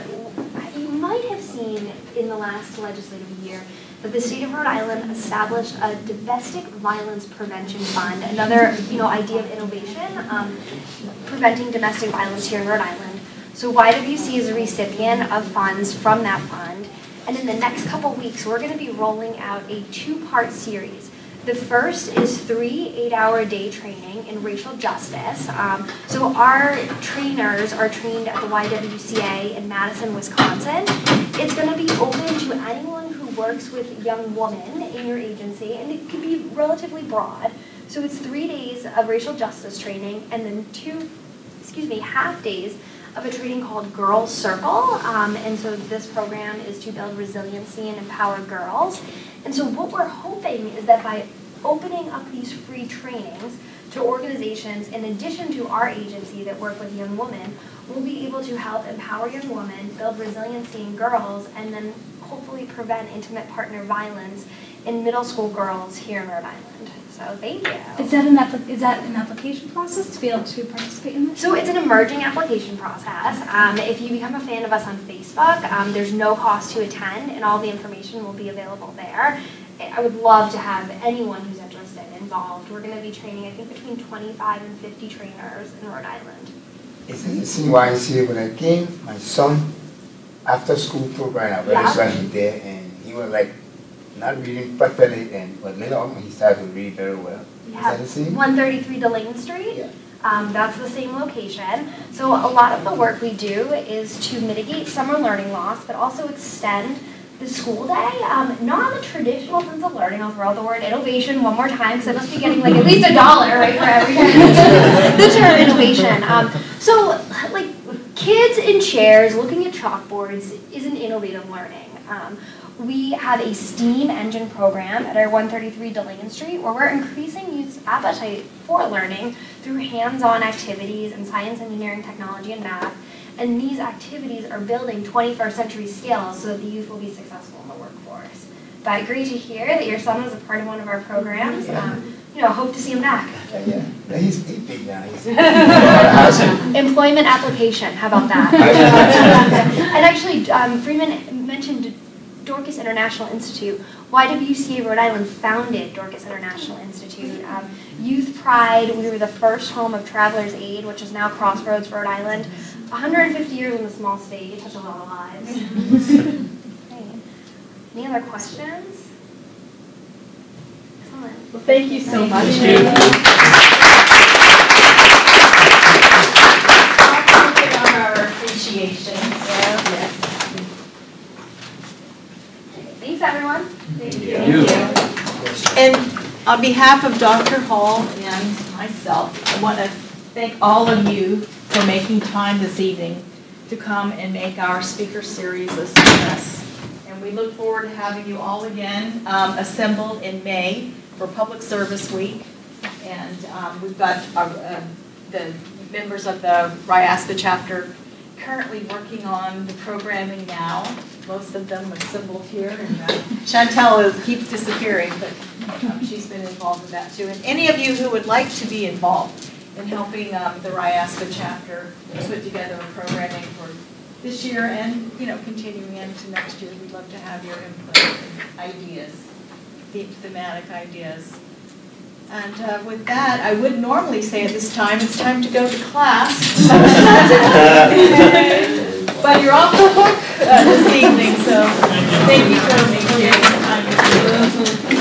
you might have seen in the last legislative year that the state of Rhode Island established a domestic violence prevention fund, another you know idea of innovation, um, preventing domestic violence here in Rhode Island. So YWC is a recipient of funds from that fund, and in the next couple weeks we're going to be rolling out a two-part series. The first is three eight-hour day training in racial justice. Um, so our trainers are trained at the YWCA in Madison, Wisconsin. It's going to be open to anyone who works with young women in your agency, and it can be relatively broad. So it's three days of racial justice training, and then two, excuse me, half days of a training called Girls Circle. Um, and so this program is to build resiliency and empower girls. And so what we're hoping is that by opening up these free trainings to organizations in addition to our agency that work with young women, we'll be able to help empower young women, build resiliency in girls, and then hopefully prevent intimate partner violence in middle school girls here in Rhode Island. So thank you. Is that an app- is that an application process to be able to participate in this? So it's an emerging application process. Um, if you become a fan of us on Facebook, um, there's no cost to attend, and all the information will be available there. I would love to have anyone who's interested involved. We're going to be training, I think, between 25 and 50 trainers in Rhode Island. It's interesting why I see when I came, my son, after school program, I was Yeah. saw him there and he was like not reading perfectly and but later on he started to read very well. Is that the same? 133 Delaine Street. Um, that's the same location. So a lot of the work we do is to mitigate summer learning loss, but also extend the school day. Um, not on the traditional sense of learning. I'll throw out the word innovation one more time because I must be getting like at least a dollar right for every the term innovation. Um, so like kids in chairs looking at chalkboards isn't innovative learning. Um, we have a STEAM engine program at our 133 Delaine Street where we're increasing youth's appetite for learning through hands-on activities in science, engineering, technology, and math. And these activities are building 21st century skills so that the youth will be successful in the workforce. But great to hear that your son was a part of one of our programs. Um, you know, hope to see him back. Yeah, yeah. He's, he's big now. He's. Employment application, how about that? and actually, um, Freeman mentioned Dorcas International Institute. YWCA Rhode Island founded Dorcas International Institute. Um, Youth Pride, we were the first home of Travelers Aid, which is now Crossroads Rhode Island. 150 years in a small state, touched a lot of lives. Great. Any other questions? Excellent. Well, thank you so much. on our appreciation. Yes. Thanks, everyone. Thank you. And On behalf of Dr. Hall and myself, I want to thank all of you for making time this evening to come and make our speaker series a success. And we look forward to having you all again um, assembled in May for Public Service Week. And um, we've got our, uh, the members of the RIASPA chapter currently working on the programming now. Most of them are assembled here, and uh, Chantel is, keeps disappearing, but um, she's been involved in that too. And any of you who would like to be involved in helping um, the RIASPA chapter put together a programming for this year and, you know, continuing into next year, we'd love to have your input ideas, the- thematic ideas. And uh, with that, I would normally say at this time, it's time to go to class. but you're off the hook uh, this evening, so thank you for making time.